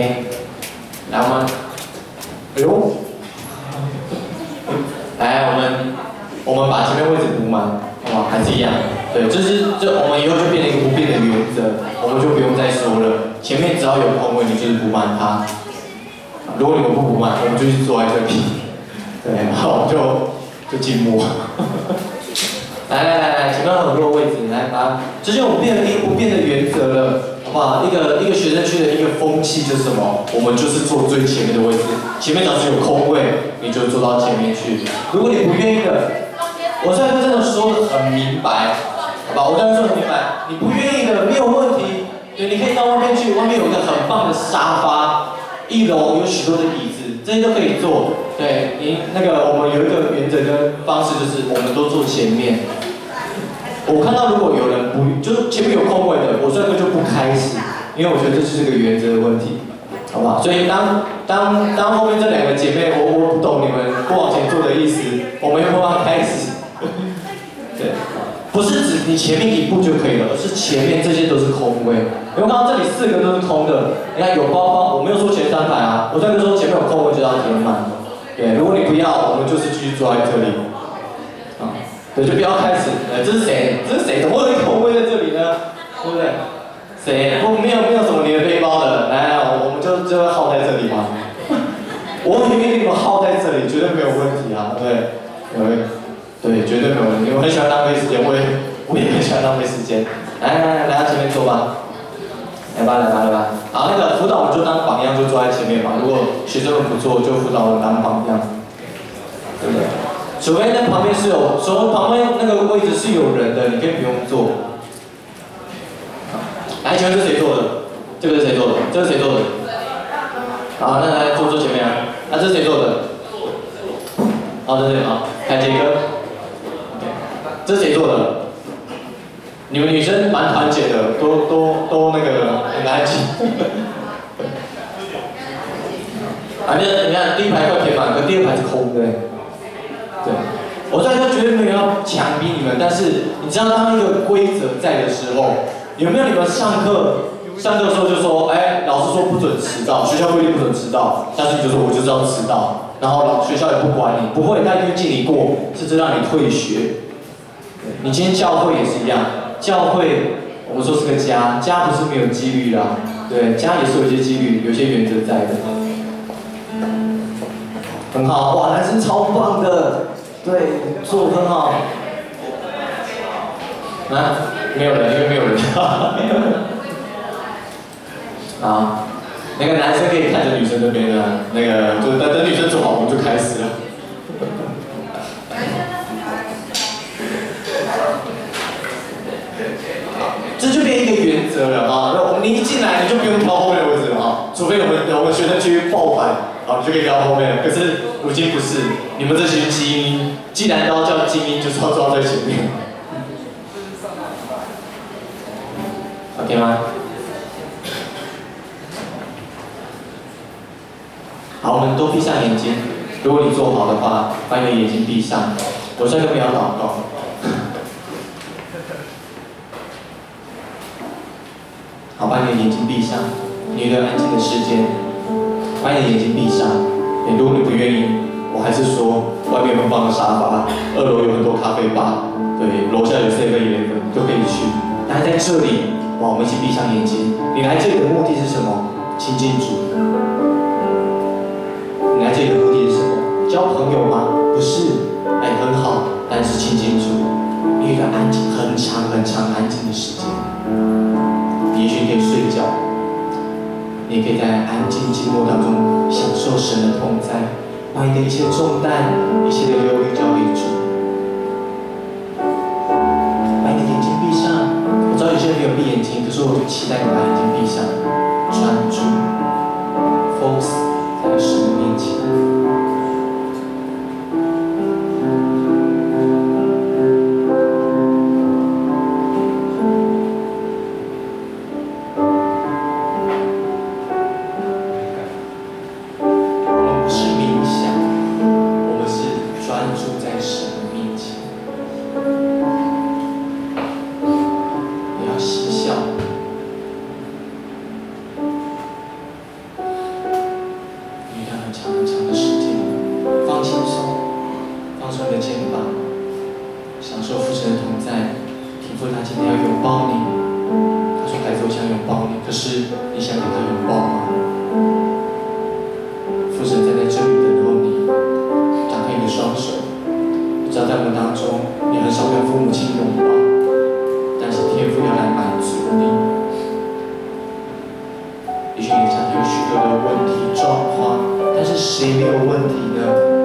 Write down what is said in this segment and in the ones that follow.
OK，来吗？哎呦，来，我们我们把前面位置补满，好吗？还是一样。对，这是这我们以后就变成一个不变的原则，我们就不用再说了。前面只要有空位，你就是补满它。如果你们不补满，我们就去坐在这里。对，然后就就静默。来来来来，前面有很多位置，来把，这就我们变成一个不变的原则了，好不好？一个一个学生区的一个风气就是什么？我们就是坐最前面的位置，前面假设有空位，你就坐到前面去。如果你不愿意的，我虽然真的说的很明白。好吧，我刚才说很明白，你不愿意的没有问题，对，你可以到外面去，外面有一个很棒的沙发，一楼有许多的椅子，这些都可以坐。对，你那个我们有一个原则跟方式，就是我们都坐前面。我看到如果有人不，就是前面有空位的，我帅哥就不开始，因为我觉得这是个原则的问题，好不好？所以当当当后面这两个姐妹，我我不懂你们不往前坐的意思，我们要慢慢开始，对。不是指你前面一步就可以了，而是前面这些都是空位。因为看到这里四个都是空的，你看有包包，我没有说前三排啊，我帅哥说前面有空位就要填满。对，如果你不要，我们就是继续坐在这里。对，就不要开始。呃，这是谁？这是谁？怎么会有空位在这里呢？对不对？谁？不，没有，没有什么你的背包的。来，我们就就会耗在这里吧。我肯定你们耗在这里，绝对没有问题啊，对对？对。绝对没有问题。我很喜欢浪费时间，我也我也很喜欢浪费时间。来来来，来到前面坐吧。来吧来吧来吧。好，那个辅导我们就当榜样，就坐在前面吧。如果学生们不做，就辅导我当榜样，对不对？除非那旁边是有，除非旁边那个位置是有人的，你可以不用坐。来，请问是谁坐的？这个是谁坐的？这是谁坐的？好，那来坐坐前面啊。那这是谁坐的？好，这里啊，凯杰哥。这谁做的？你们女生蛮团结的，都都都那个很安静。反正你看第一排快填满，可第二排是空的。对，我虽然说绝对没有要强逼你们，但是你知道当一个规则在的时候，有没有你们上课上课的时候就说，哎，老师说不准迟到，学校规定不准迟到，但是你就说我就是要迟到，然后学校也不管你，不会，他就记你过，甚至让你退学。你今天教会也是一样，教会我们说是个家，家不是没有纪律啦，对，家也是有一些纪律，有些原则在的。很好，哇，男生超棒的，对，做很好。啊，没有人，因为没有人。啊，那个男生可以看着女生那边的，那个就等等女生走好，我们就开始了。这就变一个原则了啊！那我们你一进来你就不用挑后面的位置了啊，除非我们我们学生区爆满，好，你就可以挑后面。可是如今不是，你们这群精英，既然都要叫精英，就是要抓在前面。OK 吗？好，我们都闭上眼睛。如果你做好的话，把你的眼睛闭上。我现在不要祷告。好，把你的眼睛闭上，你一个安静的时间，把你的眼睛闭上。如果你不愿意，我还是说，外面有放个沙发，二楼有很多咖啡吧，对，楼下有 C 位也都可以去。但在这里，哇，我们一起闭上眼睛。你来这里的目的是什么？亲近主。你来这里的目的是什么？交朋友吗？不是，哎，很好，但是亲近主，一个安静、很长、很长、安静的时间。也许你可以睡觉，你可以在安静寂寞当中享受神的同在，把你的一切重担、一切的忧虑交给主。把你的眼睛闭上，我知道有些人没有闭眼睛，可是我就期待你把眼睛闭上，专注，focus 世界上有许多的问题状况，但是谁没有问题呢？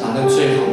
反正最后。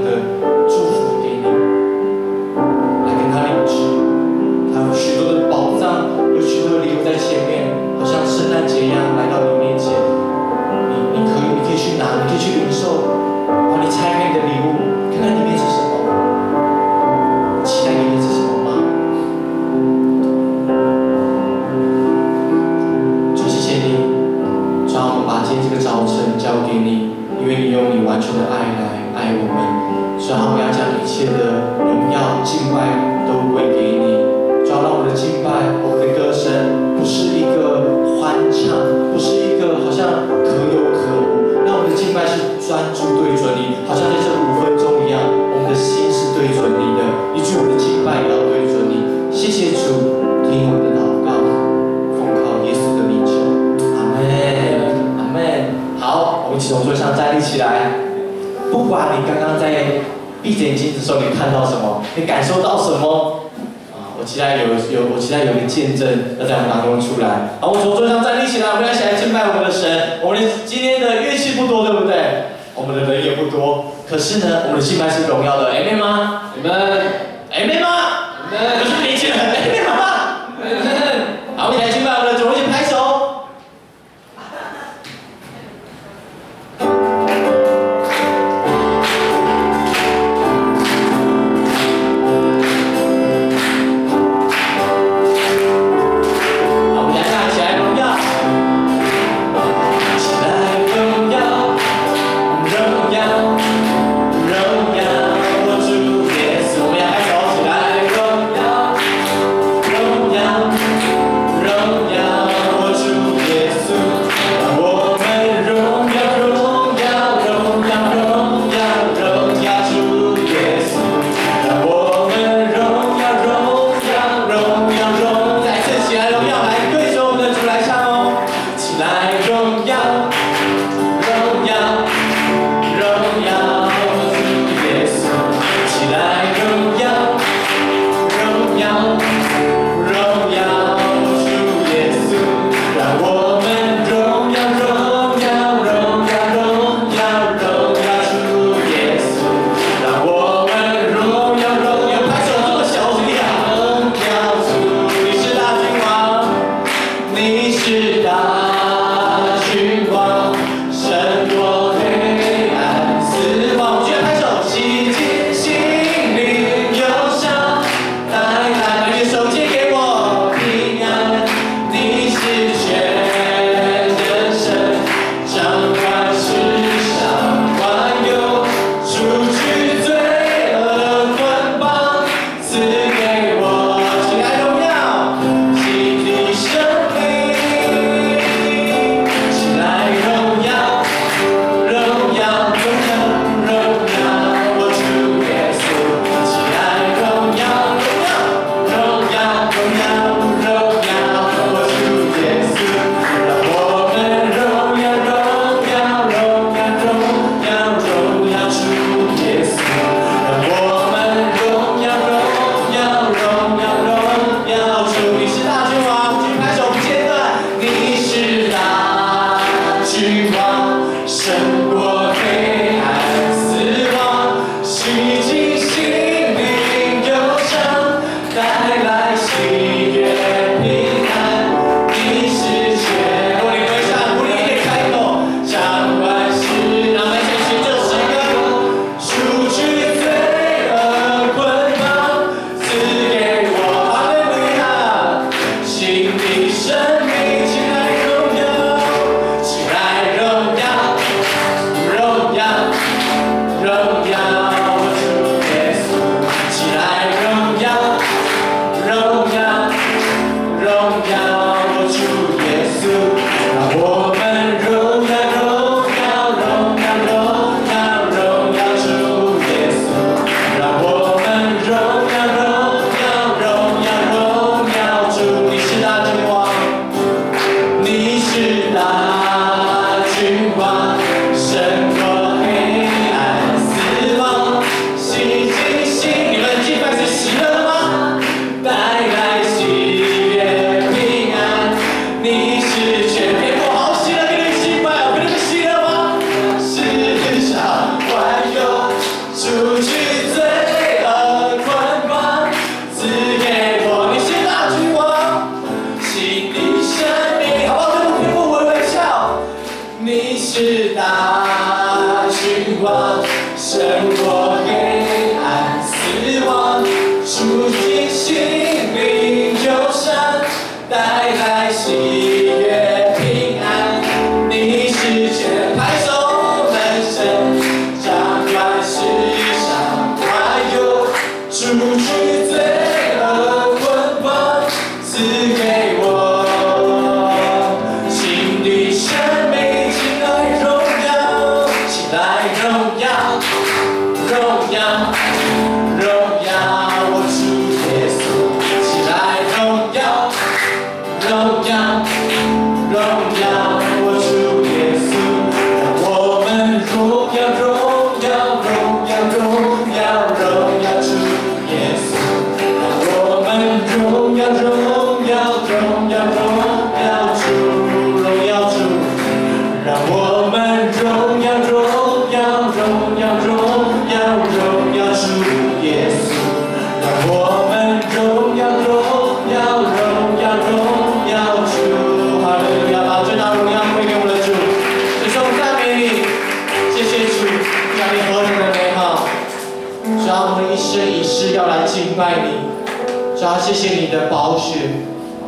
谢谢你的宝血。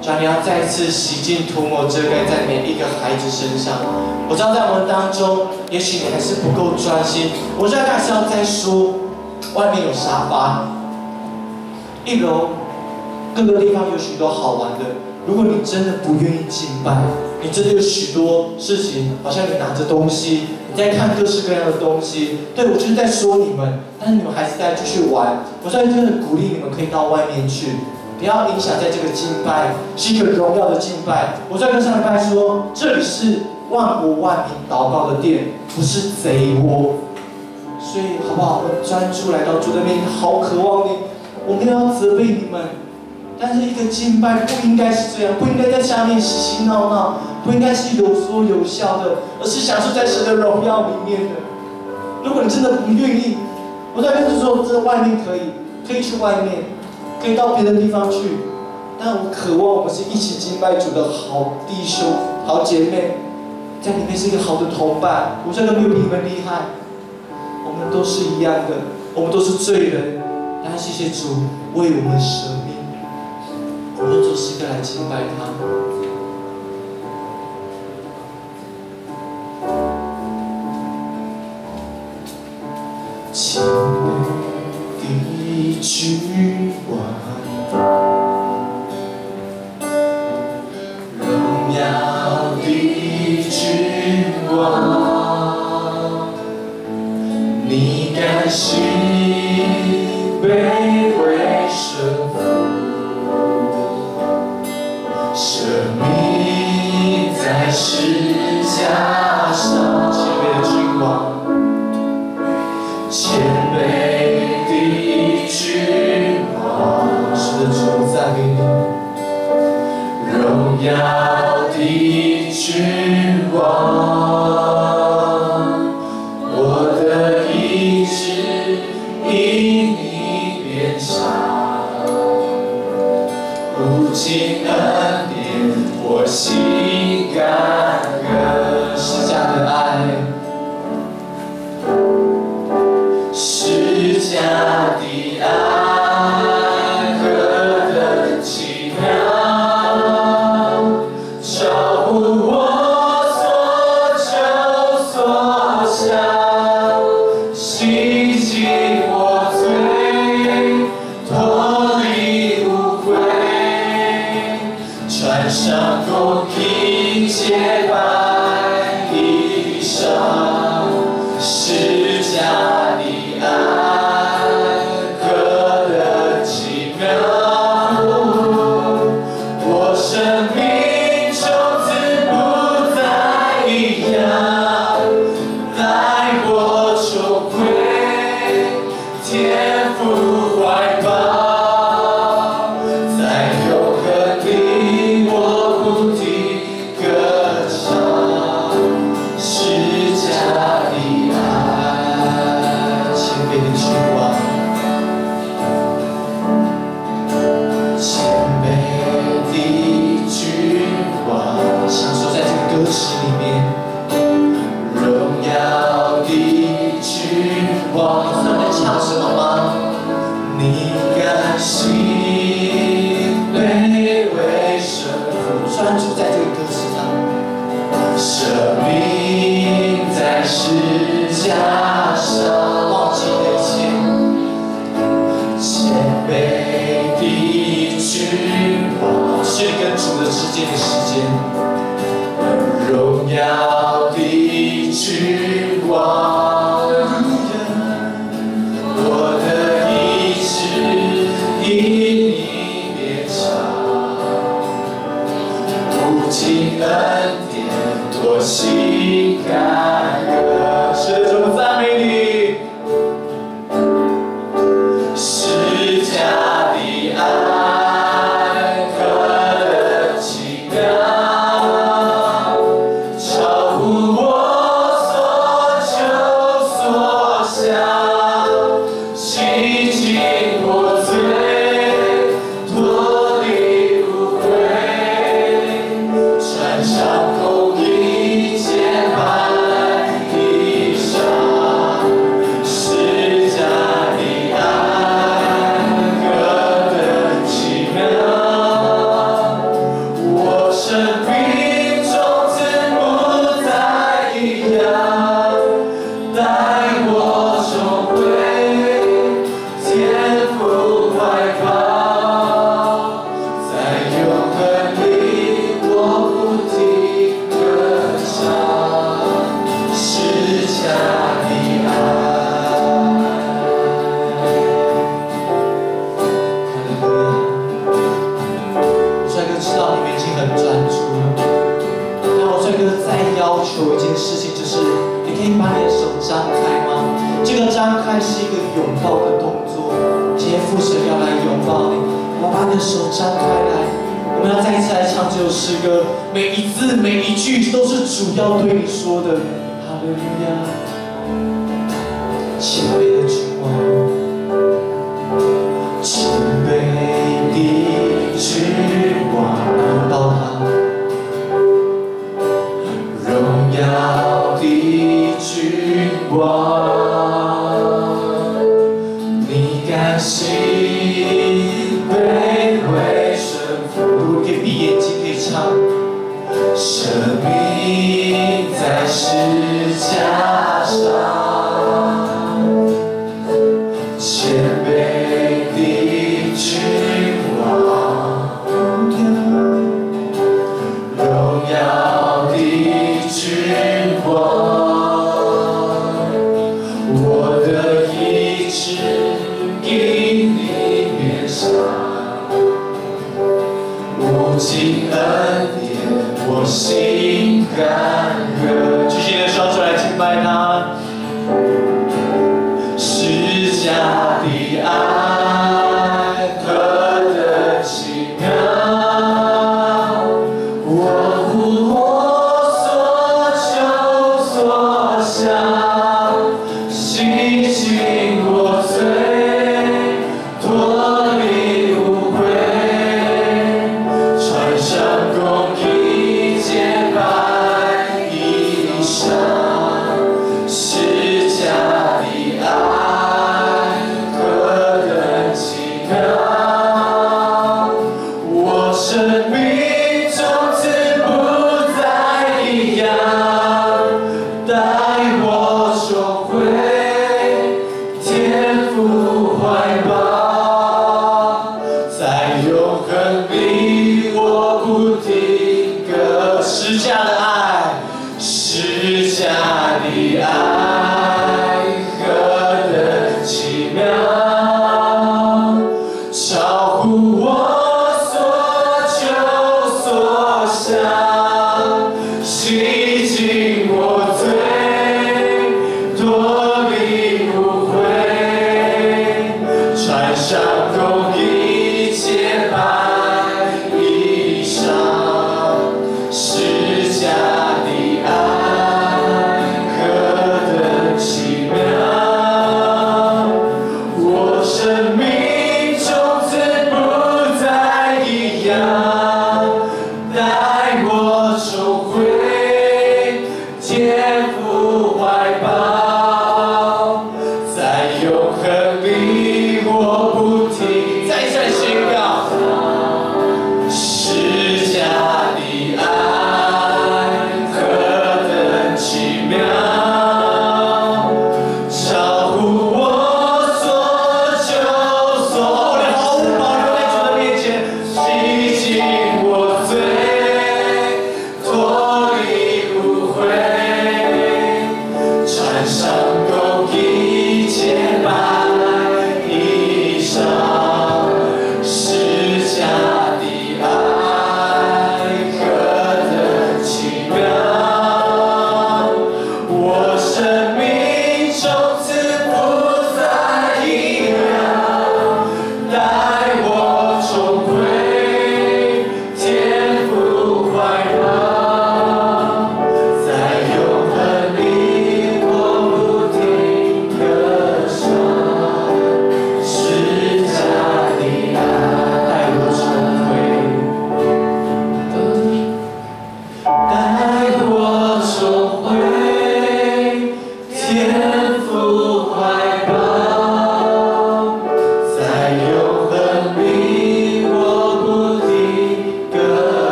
主啊，你要再次洗净、涂抹、遮盖在每一个孩子身上。我知道在我们当中，也许你还是不够专心。我知道还是要再说，外面有沙发，一楼各个地方有许多好玩的。如果你真的不愿意敬拜，你真的有许多事情，好像你拿着东西，你在看各式各样的东西。对我就是在说你们，但是你们还是在继续玩。我所以真的鼓励你们可以到外面去。不要影响在这个敬拜，是一个荣耀的敬拜。我在跟上帝说，这里是万国万民祷告的殿，不是贼窝。所以好不好？我们专注来到主的面前，好渴望你。我没有要责备你们，但是一个敬拜不应该是这样，不应该在下面嬉嬉闹闹，不应该是有说有笑的，而是享受在神的荣耀里面的。如果你真的不愿意，我在跟你说，这外面可以，可以去外面。可以到别的地方去，但我渴望我们是一起敬拜主的好弟兄、好姐妹，在里面是一个好的同伴。我真的没有比你们厉害，我们都是一样的，我们都是罪人。但谢谢主为我们舍命，我们做诗歌来敬拜他。亲的君王，荣耀的君王，你甘妙，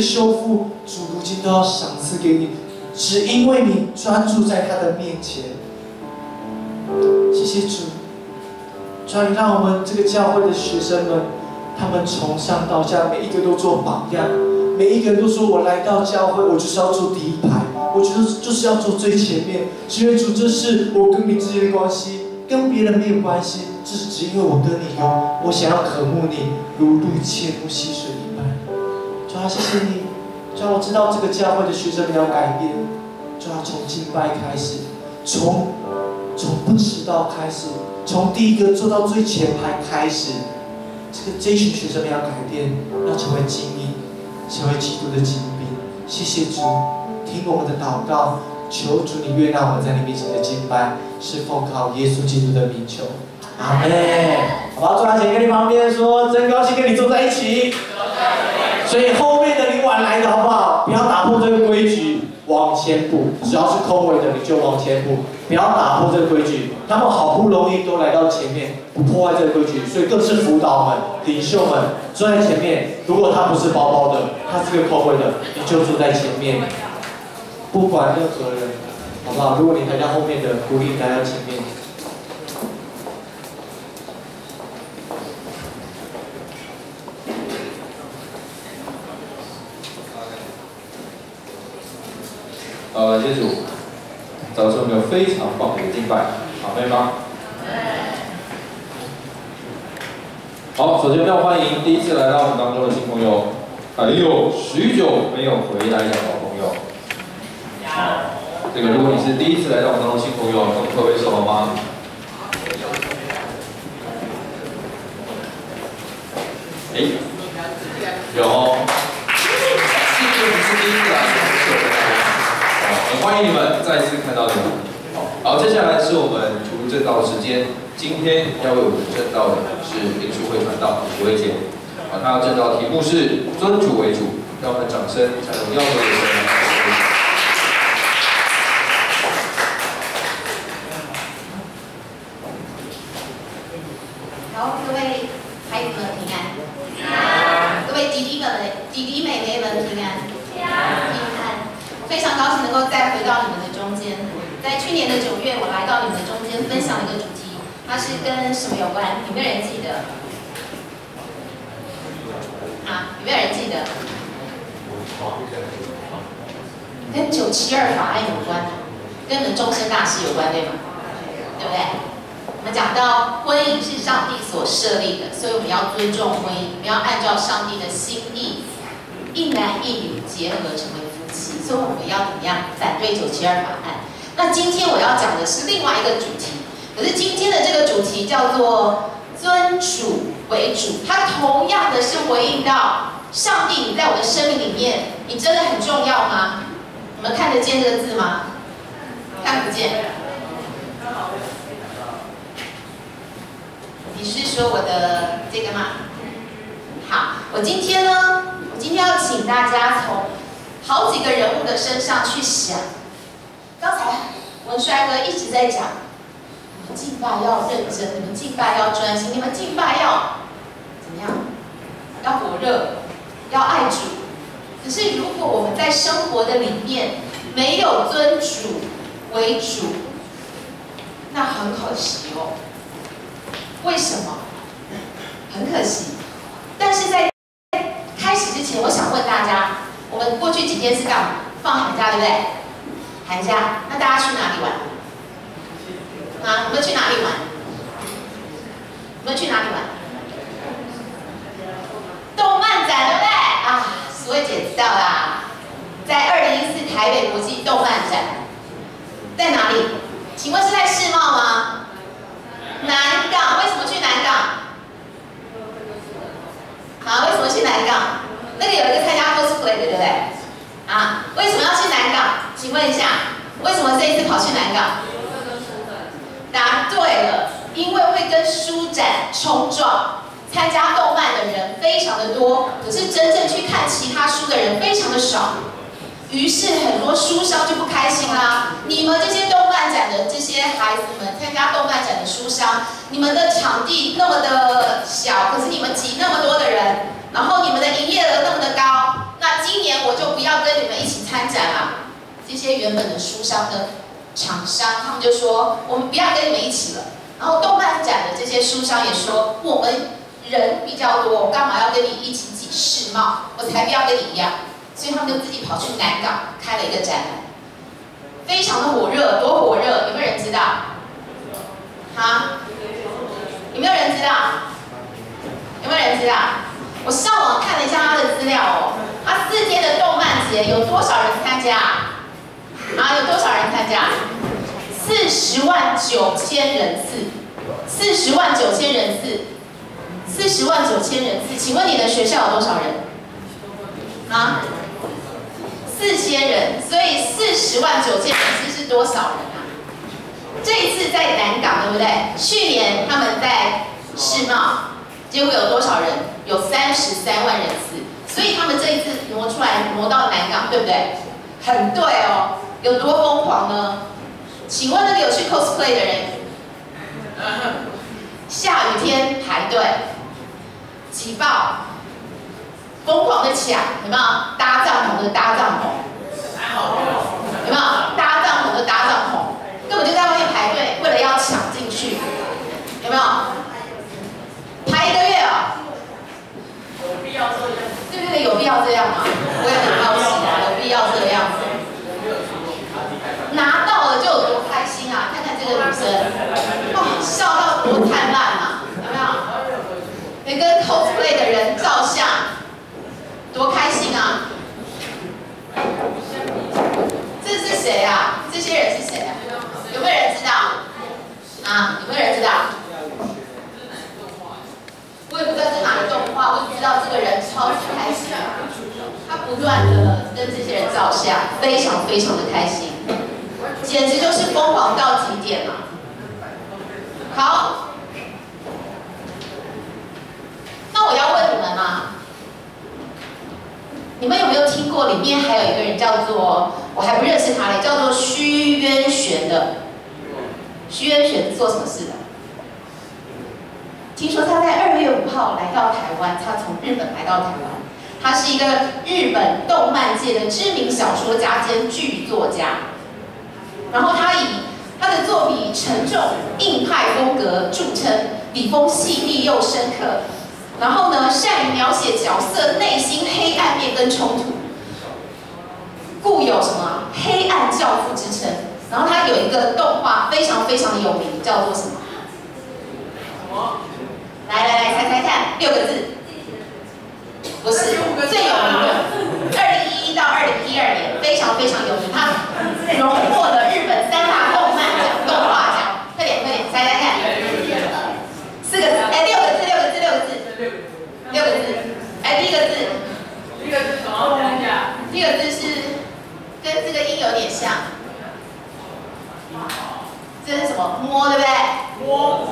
修复，主如今都要赏赐给你，只因为你专注在他的面前。谢谢主，主你让我们这个教会的学生们，他们从上到下每一个都做榜样，每一个人都说我来到教会，我就是要坐第一排，我觉得就是要坐最前面。因为主，这是我跟你之间的关系，跟别人没有关系，这是只因为我跟你有，我想要渴慕你，如绿切如溪。主啊，谢谢你，主啊，我知道这个教会的学生们要改变，主啊，从敬拜开始，从从不迟到开始，从第一个坐到最前排开始，这个这群学生们要改变，要成为精英，成为基督的精兵。谢谢主，听我们的祷告，求主你悦纳我在你面前的敬拜，是奉靠耶稣基督的名求。阿门。好吧，坐在前跟你旁边说，真高兴跟你坐在一起。所以后面的你晚来的好不好？不要打破这个规矩，往前补。只要是空位的，你就往前补，不要打破这个规矩。他们好不容易都来到前面，不破坏这个规矩。所以更是辅导们、领袖们坐在前面。如果他不是包包的，他是个空位的，你就坐在前面。不管任何人，好不好？如果你排在后面的，鼓励来到前面。呃，谢主，早上我们有非常棒的敬拜，好，妹吗？好，首先要欢迎第一次来到我们当中的新朋友，还有许久没有回来的老朋友。好，这个如果你是第一次来到我们当中新朋友，跟各位说好吗？哎，有，是不是第一次来？欢迎你们再次看到你们。好，接下来是我们徒步正道时间。今天要为我们正道的是林书会传道吴慧姐。好，他要正道题目是尊主为主，让我们掌声向荣耀的神。好，各位孩子们平安。各位弟弟们、弟弟妹妹们平安。非常高兴能够再回到你们的中间。在去年的九月，我来到你们中间分享一个主题，它是跟什么有关？有没有人记得？啊，有没有人记得？跟九七二法案有关，跟你们终身大事有关，对吗？对不对？我们讲到婚姻是上帝所设立的，所以我们要尊重婚姻，我们要按照上帝的心意，一男一女结合成为夫妻。所以我们要怎么样反对九七二法案？那今天我要讲的是另外一个主题，可是今天的这个主题叫做尊主为主，它同样的是回应到上帝，你在我的生命里面，你真的很重要吗？你们看得见这个字吗？看不见。你是说我的这个吗？好，我今天呢，我今天要请大家从好几个人物的身上去想。刚才文帅哥一直在讲，你们敬拜要认真，你们敬拜要专心，你们敬拜要怎么样？要火热，要爱主。可是，如果我们在生活的里面没有尊主为主，那很可惜哦。为什么？很可惜。但是在开始之前，我想问大家：我们过去几天是干嘛？放寒假，对不对？谈一下，那大家去哪里玩？啊，你们去哪里玩？你们去哪里玩？动漫展，对不对？啊。所以姐知道啦，在二零一四台北国际动漫展，在哪里？请问是在世贸吗？南港，为什么去南港？啊，为什么去南港？那里有一个参加 cosplay 的，对不对？啊，为什么要去南港？请问一下，为什么这一次跑去南港？答对了，因为会跟书展冲撞。参加动漫的人非常的多，可是真正去看其他书的人非常的少，于是很多书商就不开心啦。你们这些动漫展的这些孩子们，参加动漫展的书商，你们的场地那么的小，可是你们挤那么多的人，然后你们的营业额那么的高，那今年我就不要跟你们一起参展了。这些原本的书商的厂商，他们就说我们不要跟你们一起了。然后动漫展的这些书商也说我们。人比较多，我干嘛要跟你一起挤世贸？我才不要跟你一样，所以他们就自己跑去南港开了一个展览，非常的火热，多火热！有没有人知道？好？有没有人知道？有没有人知道？我上网看了一下他的资料哦，他四天的动漫节有多少人参加？啊，有多少人参加？四十万九千人次，四十万九千人次。四十万九千人次，请问你的学校有多少人？啊？四千人，所以四十万九千人次是多少人啊？这一次在南港，对不对？去年他们在世贸，结果有多少人？有三十三万人次，所以他们这一次挪出来，挪到南港，对不对？很对哦，有多疯狂呢？请问那个有去 cosplay 的人？下雨天排队。挤爆，疯狂的抢，有没有？搭帐篷的搭帐篷，有没有？搭帐篷的搭帐篷，根本就在外面排队，为了要抢进去，有没有？排一个月哦？有必要这样？对对对，有必要这样吗？我也很好奇啊，有必要这样？拿到了就有多开心啊！看看笑到多灿烂啊！跟 cosplay 的人照相，多开心啊！这是谁啊？这些人是谁啊？有没有人知道？啊，有没有人知道？我也不知道是哪个动画，我只知道这个人超级开心，他不断的跟这些人照相，非常非常的开心，简直就是疯狂到极点了。好。那我要问你们啊，你们有没有听过里面还有一个人叫做我还不认识他嘞，叫做虚渊玄的。虚渊玄做什么事的？听说他在二月五号来到台湾，他从日本来到台湾，他是一个日本动漫界的知名小说家兼剧作家。然后他以他的作品沉重硬派风格著称，笔锋细腻又深刻。然后呢，善于描写角色内心黑暗面跟冲突，故有什么“黑暗教父”之称。然后他有一个动画非常非常有名，叫做什么？来来来，猜猜看，六个字。不是最有名的，二零一一到二零一二年非常非常有名，他荣获了日本三大动动画奖。快点快点，猜猜看，四个字，哎，六个字，六个字，六个字，六个字，哎，第一个字，第一个是什么？讲一下。第一个字是跟这个音有点像，这是什么？摸，对不对？摸。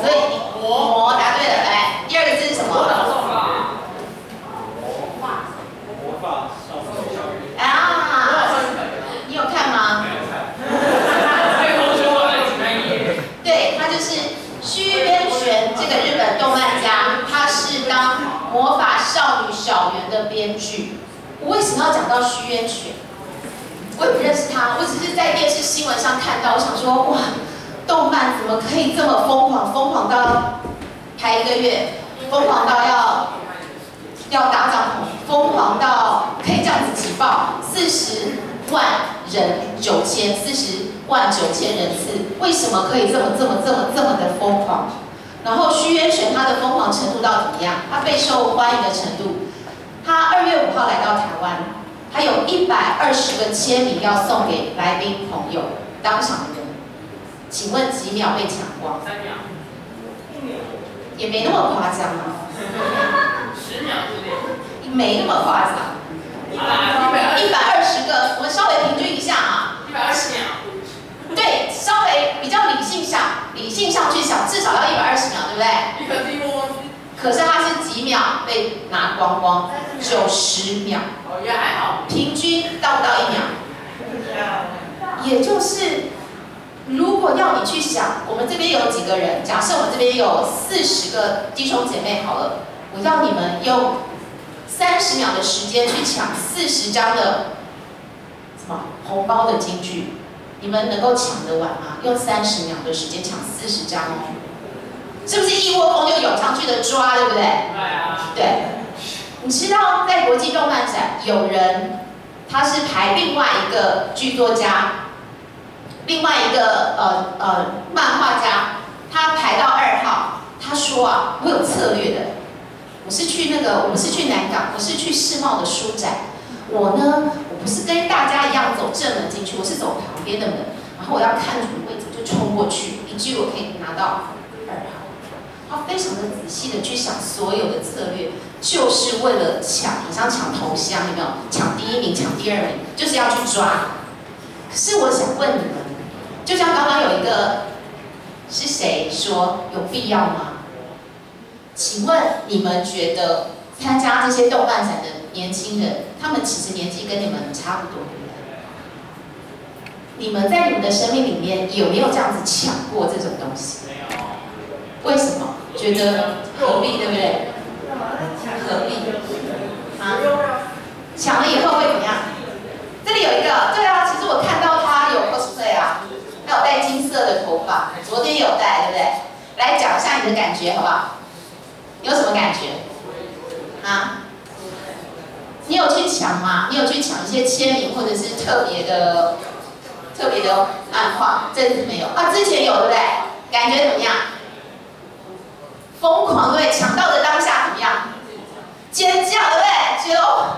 所以摸答对了，来，第二个字是什么？啊，你有看吗？对，他就是虚渊玄这个日本动漫家，他是当魔法少女小圆的编剧。我为什么要讲到徐渊泉？我也不认识他，我只是在电视新闻上看到，我想说哇，动漫怎么可以这么疯狂？疯狂到拍一个月，疯狂到要要打帐篷，疯狂到可以这样子挤爆四十万人九千四十万九千人次，为什么可以这么这么这么这么的疯狂？然后虚渊玄他的疯狂程度到怎么样？他备受欢迎的程度，他二月五号来到台湾，他有一百二十个签名要送给来宾朋友，当场的人，请问几秒被抢光？三秒。也没那么夸张啊，十秒之内。没那么夸张。一百一百二十个，我们稍微平均一下啊。一百二十秒。对，稍微比较理性想，理性上去想，至少要一百二十秒，对不对？一个地摸。可是它是几秒被拿光光？九十秒。哦，也还好。平均到不到一秒？也就是，如果要你去想，我们这边有几个人？假设我们这边有四十个弟兄姐妹好了，我要你们用三十秒的时间去抢四十张的什么红包的金句，你们能够抢得完吗？用三十秒的时间抢四十张哦，是不是一窝蜂就涌上去的抓，对不对？对啊。对，你知道在国际动漫展有人他是排另外一个剧作家，另外一个呃呃漫画家，他排到二号，他说啊，我有策略的，我是去那个我们是去南港，我是去世贸的书展，我呢我不是跟大家一样走正门进去，我是走旁边的门，然后我要看准位置就冲过去，一句我可以拿到二号。他非常的仔细的去想所有的策略，就是为了抢，好像抢头香，有没有？抢第一名，抢第二名，就是要去抓。可是我想问你们，就像刚刚有一个是谁说有必要吗？请问你们觉得参加这些动漫展的年轻人，他们其实年纪跟你们差不多，对不对？你们在你们的生命里面有没有这样子抢过这种东西？为什么？觉得何必，对不对？何必啊！抢了以后会怎么样？这里有一个，对啊，其实我看到他有 cosplay 啊，他有戴金色的头发，昨天有戴，对不对？来讲一下你的感觉好不好？有什么感觉？啊？你有去抢吗？你有去抢一些签名或者是特别的、特别的漫画？这次没有啊，之前有对不对？感觉怎么样？疯狂对，抢到的当下怎么样？尖叫对不对？觉得，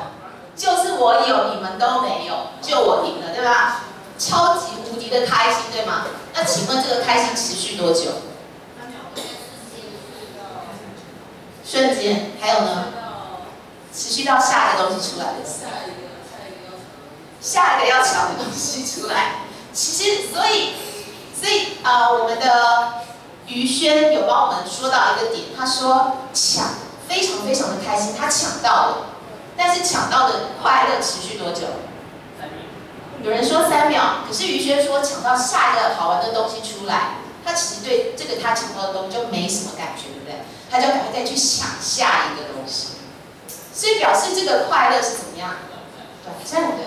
就是我有，你们都没有，就我赢了，对吧？超级无敌的开心，对吗？那请问这个开心持续多久？瞬间，还有呢？持续到下一个东西出来的时候，下一个要抢的东西出来。其实，所以，所以啊、呃，我们的。于轩有帮我们说到一个点，他说抢非常非常的开心，他抢到了，但是抢到的快乐持续多久？有人说三秒，可是于轩说抢到下一个好玩的东西出来，他其实对这个他抢到的东西就没什么感觉，对不对？他就赶快再去抢下一个东西，所以表示这个快乐是怎么样？短暂的，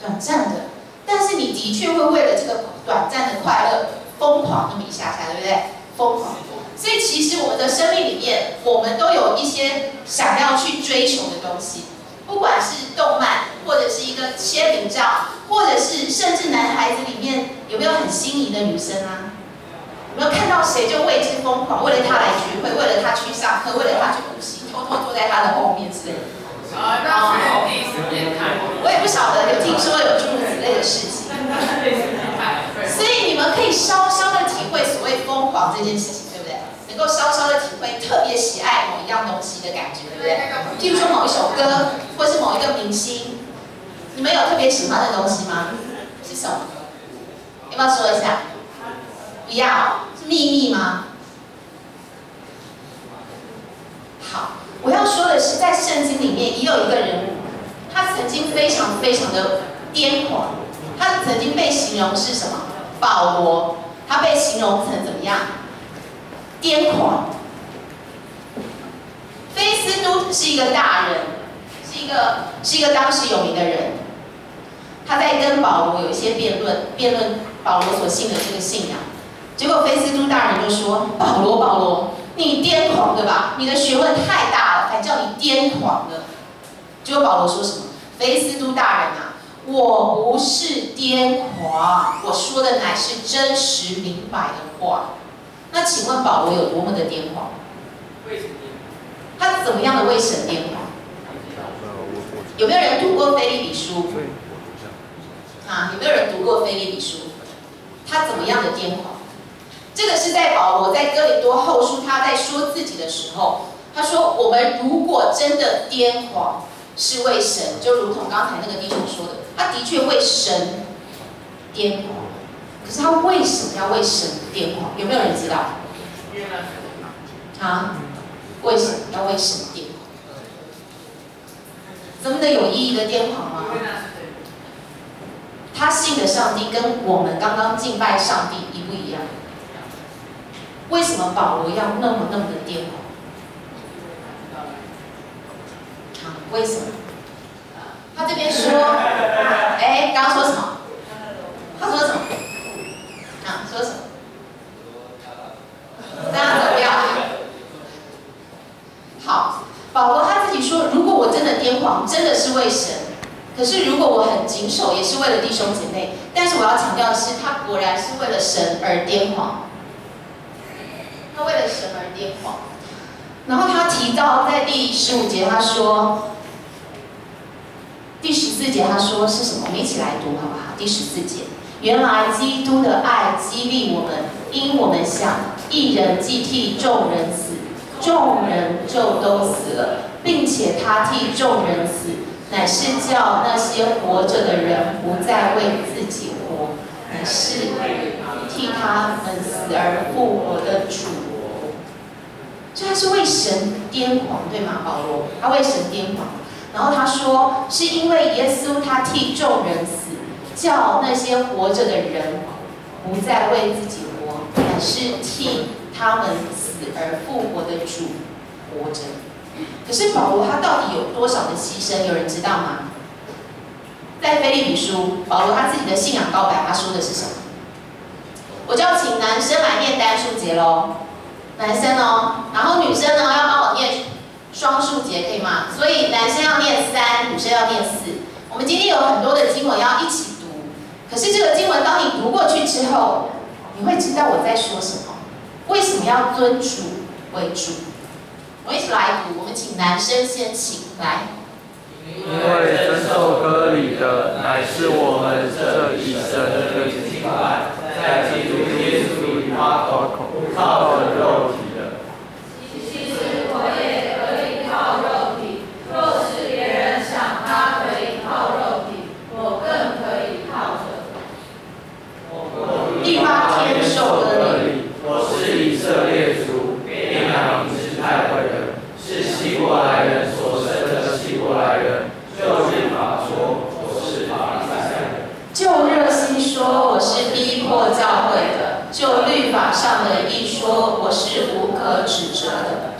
短暂的。但是你的确会为了这个短暂的快乐疯狂那么一下下，对不对？疯狂。所以其实我们的生命里面，我们都有一些想要去追求的东西，不管是动漫，或者是一个签名照，或者是甚至男孩子里面有没有很心仪的女生啊？有没有看到谁就为之疯狂，为了他来聚会，为了他去上课，为了他去补习，偷偷坐在他的后面之类的？我也不晓得，有听说有诸如此类的事情。所以你们可以稍稍的体会所谓疯狂这件事情，对不对？能够稍稍的体会特别喜爱某一样东西的感觉，对不对？譬如说某一首歌，或是某一个明星，你们有特别喜欢的东西吗？是什么？要不要说一下？不要，是秘密吗？好，我要说的是，在圣经里面也有一个人物，他曾经非常非常的癫狂，他曾经被形容是什么？保罗，他被形容成怎么样？癫狂。菲斯都是一个大人，是一个是一个当时有名的人，他在跟保罗有一些辩论，辩论保罗所信的这个信仰。结果菲斯都大人就说：“保罗，保罗，你癫狂对吧？你的学问太大了，还叫你癫狂的。”结果保罗说什么？菲斯都大人啊，我不是癫狂，我说的乃是真实明白的话。那请问保罗有多么的癫狂？为什么他怎么样的为神癫狂？有没有人读过菲利比书？啊，有没有人读过菲利比书？他怎么样的癫狂？这个是在保罗在哥林多后书他在说自己的时候，他说：“我们如果真的癫狂，是为神，就如同刚才那个弟兄说的，他的确为神癫狂。可是他为什么要为神癫狂？有没有人知道？啊？为什么要为神癫狂？这么的有意义的癫狂吗？他信的上帝跟我们刚刚敬拜上帝一不一样？为什么保罗要那么那么的癫狂？啊，为什么？他这边说，哎，刚刚说什么？他说什么？啊，说什么？大家怎么样？好，保罗他自己说，如果我真的癫狂，真的是为神；可是如果我很谨守，也是为了弟兄姐妹。但是我要强调的是，他果然是为了神而癫狂。他为了神而癫狂。然后他提到在第十五节，他说，第十四节他说是什么？我们一起来读好不好？第十四节，原来基督的爱激励我们，因我们想一人既替众人死，众人就都死了，并且他替众人死，乃是叫那些活着的人不再为自己活，乃是替他们死而复活的主。他是为神癫狂，对吗？保罗他为神癫狂，然后他说是因为耶稣他替众人死，叫那些活着的人不再为自己活，乃是替他们死而复活的主活着。可是保罗他到底有多少的牺牲？有人知道吗？在菲利比书，保罗他自己的信仰告白，他说的是什么？我就要请男生来念单数节喽。男生哦，然后女生呢要帮我念双数节，可以吗？所以男生要念三，女生要念四。我们今天有很多的经文要一起读，可是这个经文当你读过去之后，你会知道我在说什么。为什么要尊主为主？我们一起来读，我们请男生先请来。因为这首歌里的乃是我们这一生的敬拜，在基督耶稣里发口靠着肉体的。其实我也可以靠肉体，若是别人想他可以靠肉体，我更可以靠着。第八天受的礼，我是以色列族，便雅悯支派会的，是希伯来人所生的希伯来人。法说我是法利赛人，就热心说我是逼迫教会的，就律法上的一说我是无可指责的。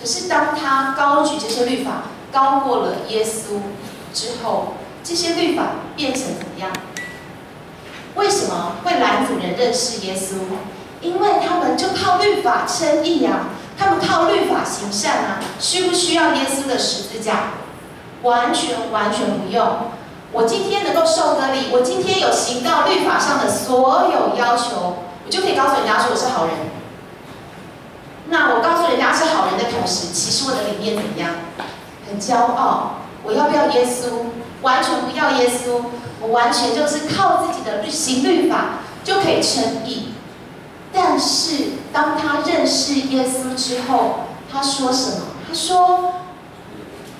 可是当他高举这些律法高过了耶稣之后，这些律法变成怎么样？为什么会拦阻人认识耶稣？因为他们就靠律法称义啊，他们靠律法行善啊，需不需要耶稣的十字架？完全完全不用。我今天能够受割礼，我今天有行到律法上的所有要求，我就可以告诉人家说我是好人。那我告诉人家是好人的同时，其实我的理念怎么样？很骄傲。我要不要耶稣？完全不要耶稣。我完全就是靠自己的律行律法就可以称义。但是当他认识耶稣之后，他说什么？他说。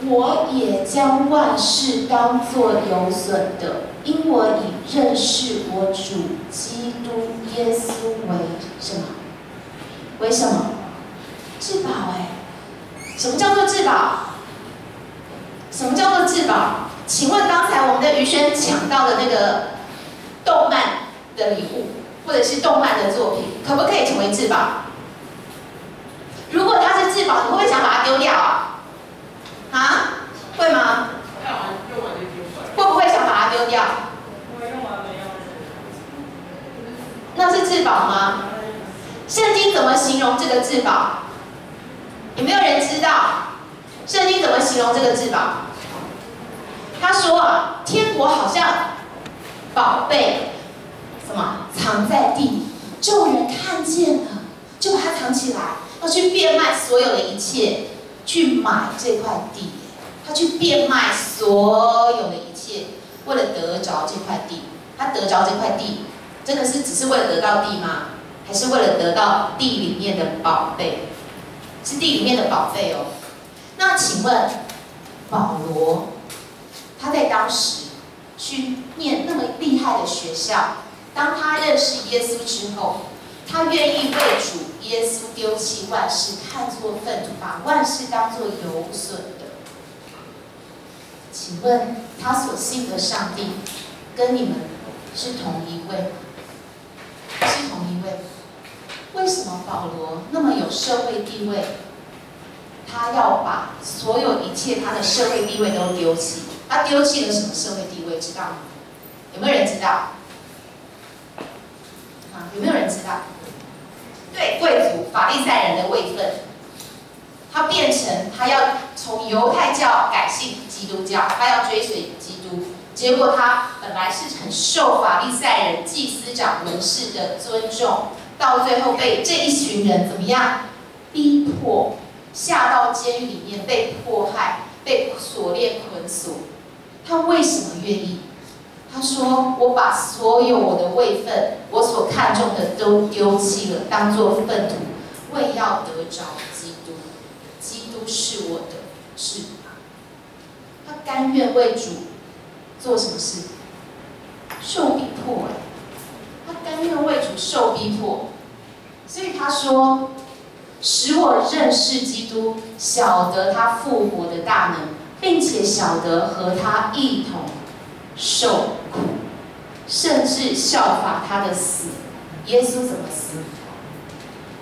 我也将万事当作有损的，因我已认识我主基督耶稣为什么？为什么？至宝哎！什么叫做至宝？什么叫做至宝？请问刚才我们的于轩抢到的那个动漫的礼物，或者是动漫的作品，可不可以成为至宝？如果它是至宝，你会不会想把它丢掉啊？啊，会吗？会不会想把它丢掉？那是至宝吗？圣经怎么形容这个至宝？有没有人知道？圣经怎么形容这个至宝？他说啊，天国好像宝贝，什么藏在地里，众人看见了，就把它藏起来，要去变卖所有的一切。去买这块地，他去变卖所有的一切，为了得着这块地。他得着这块地，真的是只是为了得到地吗？还是为了得到地里面的宝贝？是地里面的宝贝哦。那请问，保罗他在当时去念那么厉害的学校，当他认识耶稣之后，他愿意为主。耶稣丢弃万事，看作粪土，把万事当作有损的。请问他所信的上帝，跟你们是同一位？是同一位？为什么保罗那么有社会地位？他要把所有一切他的社会地位都丢弃，他丢弃了什么社会地位？知道吗？有没有人知道？啊，有没有人知道？对，贵族法利赛人的位分，他变成他要从犹太教改信基督教，他要追随基督。结果他本来是很受法利赛人祭司长文士的尊重，到最后被这一群人怎么样？逼迫，下到监狱里面被迫害，被锁链捆锁。他为什么愿意？他说：“我把所有我的位分，我所看重的都丢弃了，当做粪土，为要得着基督。基督是我的翅膀。他甘愿为主做什么事？受逼迫，他甘愿为主受逼迫，所以他说：使我认识基督，晓得他复活的大能，并且晓得和他一同。”受苦，甚至效法他的死。耶稣怎么死？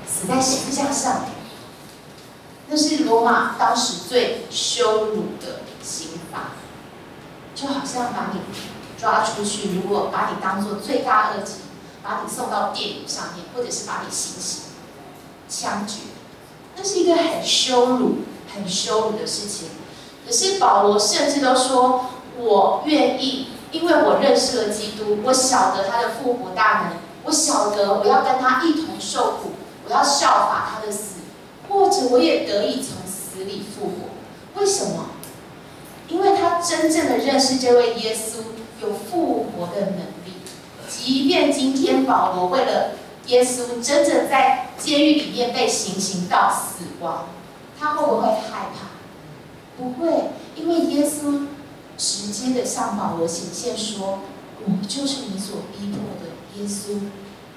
死在十字架上。那是罗马当时最羞辱的刑罚，就好像把你抓出去，如果把你当做罪大恶极，把你送到电影上面，或者是把你行刑、枪决，那是一个很羞辱、很羞辱的事情。可是保罗甚至都说。我愿意，因为我认识了基督，我晓得他的复活大能，我晓得我要跟他一同受苦，我要效法他的死，或者我也得以从死里复活。为什么？因为他真正的认识这位耶稣有复活的能。即便今天保罗为了耶稣真正在监狱里面被行刑到死亡，他会不会害怕？不会，因为耶稣。直接的向保罗显现说：“我就是你所逼迫的耶稣，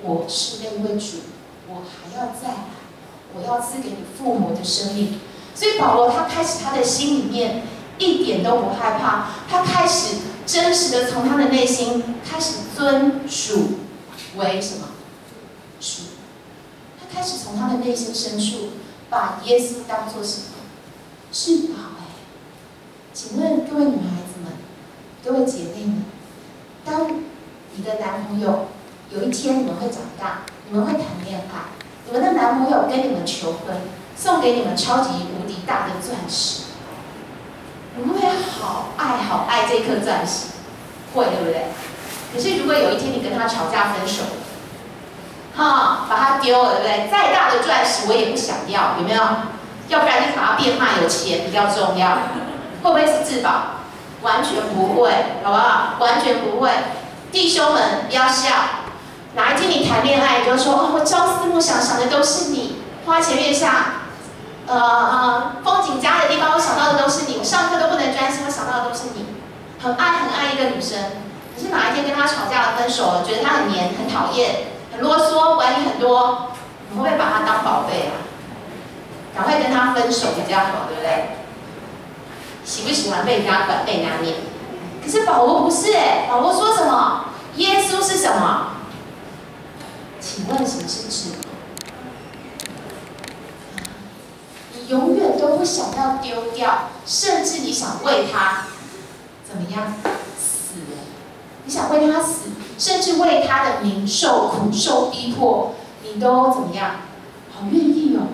我是那位主，我还要再来，我要赐给你复活的生命。”所以保罗他开始他的心里面一点都不害怕，他开始真实的从他的内心开始尊主为什么主？他开始从他的内心深处把耶稣当做什么至宝？哎，请问各位女孩子们？各位姐妹们，当你的男朋友有一天你们会长大，你们会谈恋爱，你们的男朋友跟你们求婚，送给你们超级无敌大的钻石，你们会好爱好爱这颗钻石，会对不对？可是如果有一天你跟他吵架分手，哈，把它丢了，对不对？再大的钻石我也不想要，有没有？要不然你把它变卖，有钱比较重要，会不会是自保？完全不会，好不好？完全不会。弟兄们不要笑。哪一天你谈恋爱，你就说哦，我朝思暮想想的都是你。花前月下，呃呃，风景佳的地方，我想到的都是你。我上课都不能专心，我想到的都是你。很爱很爱一个女生，可是哪一天跟她吵架了，分手了，觉得她很黏，很讨厌，很啰嗦，管你很多，你会不会把她当宝贝啊？赶快跟她分手比较好，对不对？喜不喜欢被人家管、被人家念？可是保罗不是哎，保罗说什么？耶稣是什么？请问什么是指？你永远都不想要丢掉，甚至你想为他怎么样死？你想为他死，甚至为他的名受苦、受逼迫，你都怎么样？好愿意哦，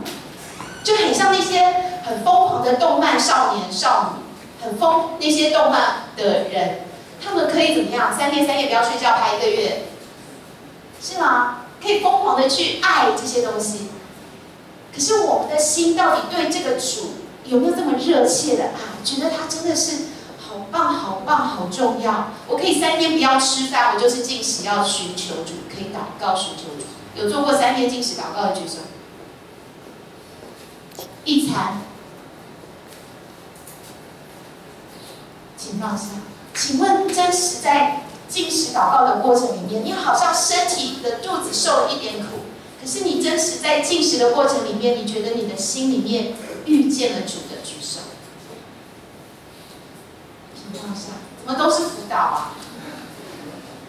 就很像那些很疯狂的动漫少年少女。很疯那些动漫的人，他们可以怎么样？三天三夜不要睡觉，拍一个月，是吗？可以疯狂的去爱这些东西。可是我们的心到底对这个主有没有这么热切的啊？觉得他真的是好棒、好棒、好重要。我可以三天不要吃饭，我就是进食要寻求主，可以祷告寻求主。有做过三天进食祷告的举手。一餐。请放下，请问真实在进食祷告的过程里面，你好像身体的肚子受了一点苦，可是你真实在进食的过程里面，你觉得你的心里面遇见了主的举手。情况下，怎么都是辅导啊？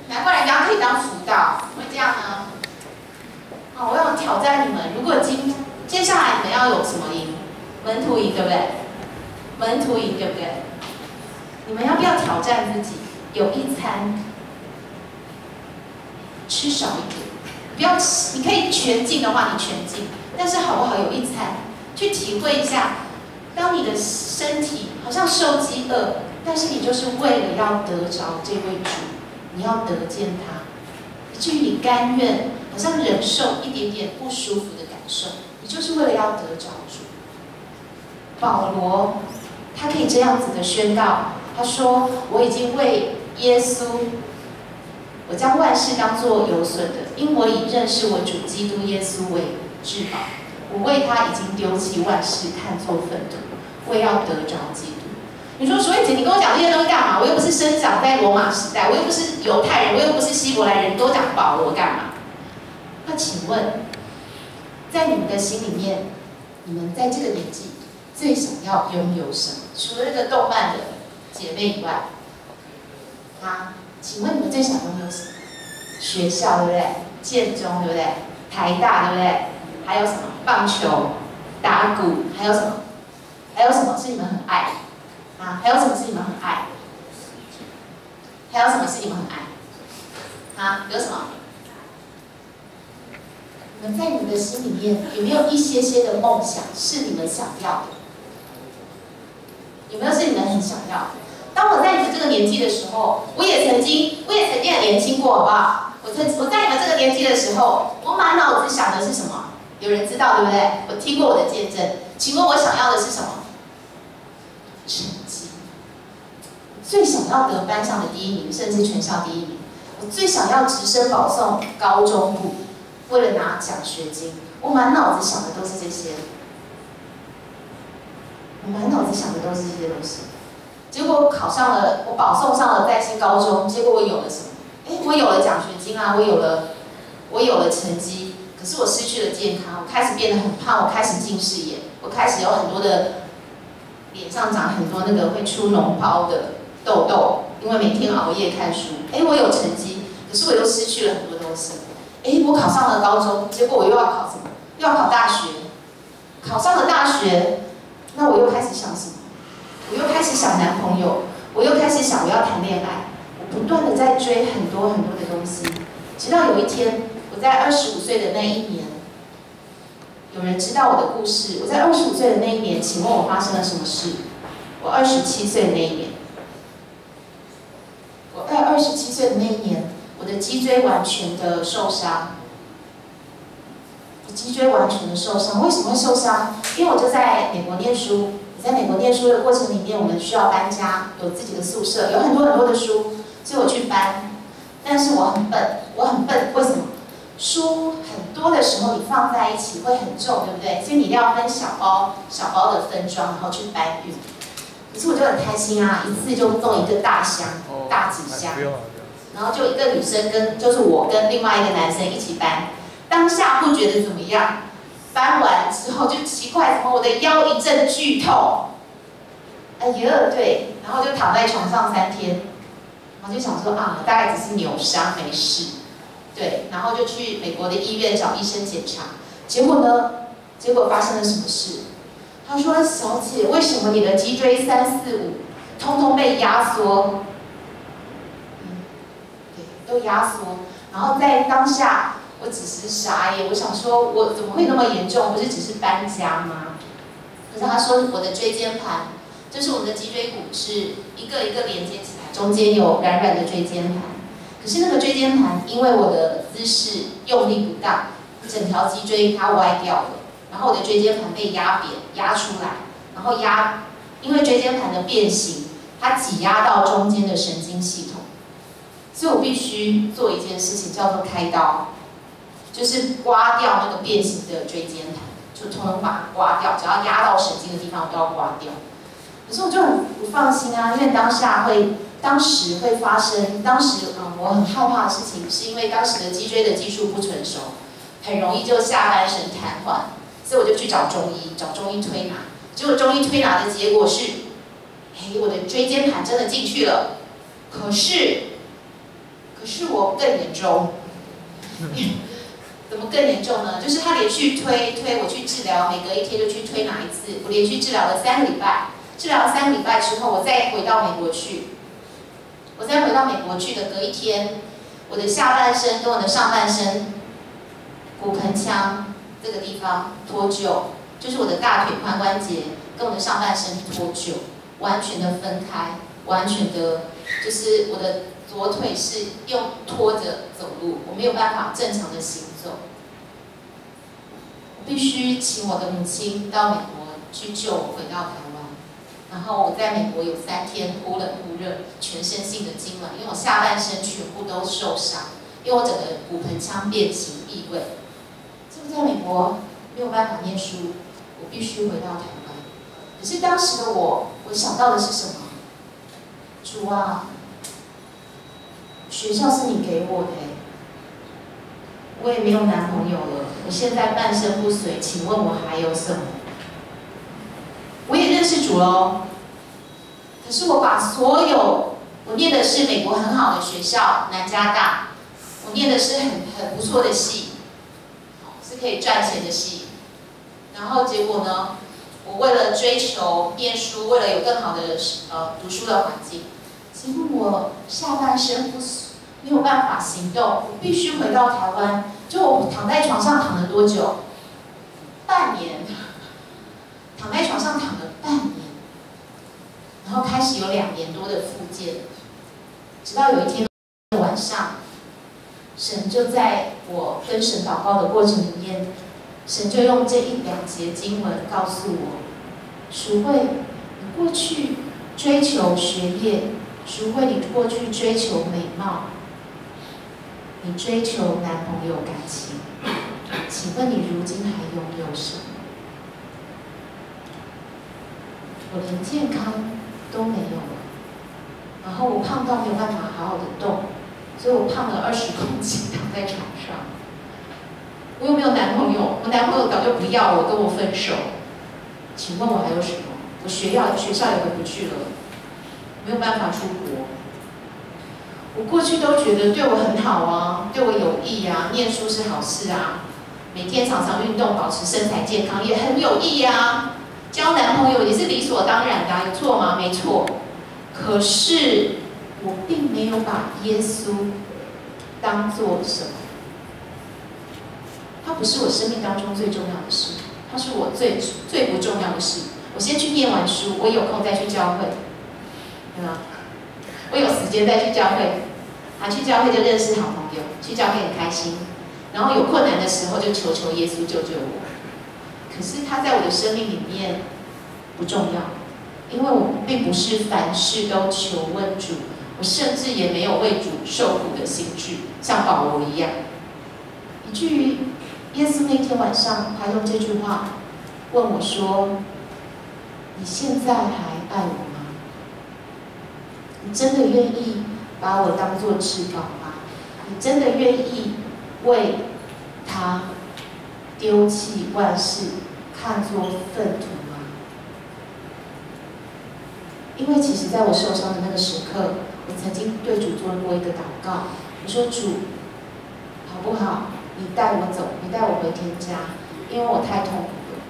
难怪人家可以当辅导，会这样呢？哦，我要挑战你们，如果今接下来你们要有什么营？门徒营对不对？门徒营对不对？你们要不要挑战自己？有一餐吃少一点，不要，你可以全进的话，你全进，但是好不好有一餐，去体会一下，当你的身体好像受饥饿，但是你就是为了要得着这位主，你要得见他，以至于你甘愿好像忍受一点点不舒服的感受，你就是为了要得着主。保罗他可以这样子的宣告，他说：“我已经为耶稣，我将万事当作有损的，因我以认识我主基督耶稣为至宝。我为他已经丢弃万事，看作粪土，为要得着基督。”你说，所以姐，你跟我讲这些东西干嘛？我又不是生长在罗马时代，我又不是犹太人，我又不是希伯来人，你跟我讲保罗干嘛？那请问，在你们的心里面，你们在这个年纪最想要拥有什么？除了这个动漫的姐妹以外，啊，请问你们最想拥有什么？学校对不对？建中对不对？台大对不对？还有什么？棒球、打鼓，还有什么？还有什么是你们很爱？啊，还有什么是你们很爱？还有什么是你们很爱？啊，有什么？你们在你们的心里面有没有一些些的梦想是你们想要的？有没有是你们很想要的？当我在你们这个年纪的时候，我也曾经，我也曾经很年轻过，好不好？我曾我在你们这个年纪的时候，我满脑子想的是什么？有人知道对不对？我听过我的见证，请问我想要的是什么？成绩。最想要得班上的第一名，甚至全校第一名。我最想要直升保送高中部，为了拿奖学金，我满脑子想的都是这些。我满脑子想的都是这些东西。结果考上了，我保送上了在新高中，结果我有了什么？哎，我有了奖学金啊，我有了，我有了成绩，可是我失去了健康，我开始变得很胖，我开始近视眼，我开始有很多的脸上长很多那个会出脓包的痘痘，因为每天熬夜看书。哎，我有成绩，可是我又失去了很多东西。哎，我考上了高中，结果我又要考什么？又要考大学，考上了大学，那我又开始想什么？我又开始想男朋友，我又开始想我要谈恋爱，我不断的在追很多很多的东西，直到有一天，我在二十五岁的那一年，有人知道我的故事。我在二十五岁的那一年，请问我发生了什么事？我二十七岁的那一年，我在二十七岁的那一年，我的脊椎完全的受伤，脊椎完全的受伤。为什么会受伤？因为我就在美国念书。在美国念书的过程里面，我们需要搬家，有自己的宿舍，有很多很多的书，所以我去搬。但是我很笨，我很笨，为什么？书很多的时候你放在一起会很重，对不对？所以你一定要分小包，小包的分装，然后去搬运。可是我就很开心啊，一次就弄一个大箱，大纸箱，然后就一个女生跟，就是我跟另外一个男生一起搬。当下不觉得怎么样。搬完之后就奇怪，怎么我的腰一阵剧痛？哎呀，对，然后就躺在床上三天，然后就想说啊，大概只是扭伤，没事。对，然后就去美国的医院找医生检查，结果呢？结果发生了什么事？他说：“小姐，为什么你的脊椎三四五通通被压缩？嗯，对，都压缩。然后在当下。”我只是傻眼，我想说，我怎么会那么严重？不是只是搬家吗？可是他说我的椎间盘，就是我们的脊椎骨是一个一个连接起来，中间有软软的椎间盘。可是那个椎间盘因为我的姿势用力不当，整条脊椎它歪掉了，然后我的椎间盘被压扁压出来，然后压，因为椎间盘的变形，它挤压到中间的神经系统，所以我必须做一件事情，叫做开刀。就是刮掉那个变形的椎间盘，就通通把它刮掉，只要压到神经的地方都要刮掉。可是我就很不放心啊，因为当下会，当时会发生，当时嗯我很害怕的事情，是因为当时的脊椎的技术不成熟，很容易就下半身瘫痪，所以我就去找中医，找中医推拿。结果中医推拿的结果是，嘿，我的椎间盘真的进去了，可是，可是我更严重。怎么更严重呢？就是他连续推推我去治疗，每隔一天就去推拿一次。我连续治疗了三个礼拜，治疗三个礼拜之后，我再回到美国去。我再回到美国去的隔一天，我的下半身跟我的上半身骨盆腔这个地方脱臼，就是我的大腿髋关节跟我的上半身脱臼，完全的分开，完全的，就是我的左腿是用拖着走路，我没有办法正常的行。必须请我的母亲到美国去救我回到台湾，然后我在美国有三天忽冷忽热，全身性的痉挛，因为我下半身全部都受伤，因为我整个骨盆腔变形异位。就在美国没有办法念书，我必须回到台湾。可是当时的我，我想到的是什么？主啊，学校是你给我的、我也没有男朋友了，我现在半身不遂，请问我还有什么？我也认识主喽，可是我把所有我念的是美国很好的学校南加大，我念的是很很不错的系，是可以赚钱的系，然后结果呢，我为了追求念书，为了有更好的呃读书的环境，结果我下半身不遂没有办法行动，我必须回到台湾。就我躺在床上躺了多久？半年。躺在床上躺了半年，然后开始有两年多的复健，直到有一天晚上，神就在我跟神祷告的过程里面，神就用这一两节经文告诉我：淑慧，你过去追求学业，淑慧，你过去追求美貌，你追求男朋友感情，请问你如今还拥有什么？我连健康都没有了，然后我胖到没有办法好好的动，所以我胖了二十公斤，躺在床上。我又没有男朋友，我男朋友早就不要我，跟我分手。请问我还有什么？我学校学校也回不去了，没有办法出国。我过去都觉得对我很好啊，对我有益啊，念书是好事啊，每天常常运动，保持身材健康也很有益啊。交男朋友也是理所当然的，有错吗？没错。可是我并没有把耶稣当做什么，他不是我生命当中最重要的事，他是我最最不重要的事。我先去念完书，我有空再去教会，对吗？我有时间再去教会，啊，去教会就认识好朋友，去教会很开心，然后有困难的时候就求求耶稣救救我。可是他在我的生命里面不重要，因为我并不是凡事都求问主，我甚至也没有为主受苦的心志，像保罗一样。以至于耶稣那天晚上，他用这句话问我说：“你现在还爱我？你真的愿意把我当做至宝吗？你真的愿意为他丢弃万事？”看作粪土吗？因为其实在我受伤的那个时刻，我曾经对主做过一个祷告，我说主，好不好？你带我走，你带我回天家，因为我太痛苦了，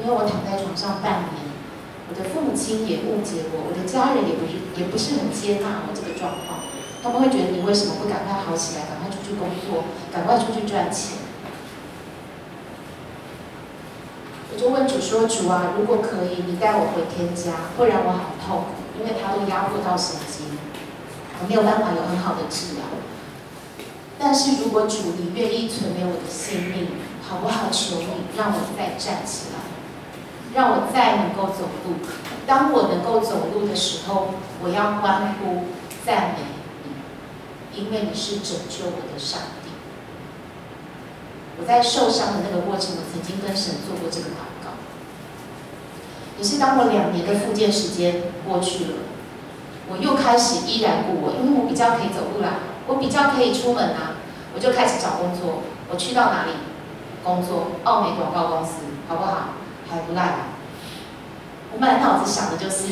因为我躺在床上半年，我的父母亲也误解我，我的家人也不是也不是很接纳我这个状况，他们会觉得你为什么不赶快好起来，赶快出去工作，赶快出去赚钱。我就问主说：“主啊，如果可以，你带我回天家，不然我好痛苦，因为他都压迫到神经，我没有办法有很好的治疗。但是如果主你愿意存留我的性命，好不好？求你让我再站起来，让我再能够走路。当我能够走路的时候，我要欢呼赞美你，因为你是拯救我的上帝。”我在受伤的那个过程，我曾经跟神做过这个祷告。也是当我两年的复健时间过去了，我又开始依然故我，因为我比较可以走路啦，我比较可以出门啊，我就开始找工作。我去到哪里工作？奥美广告公司，好不好？还不赖吧？我满脑子想的就是，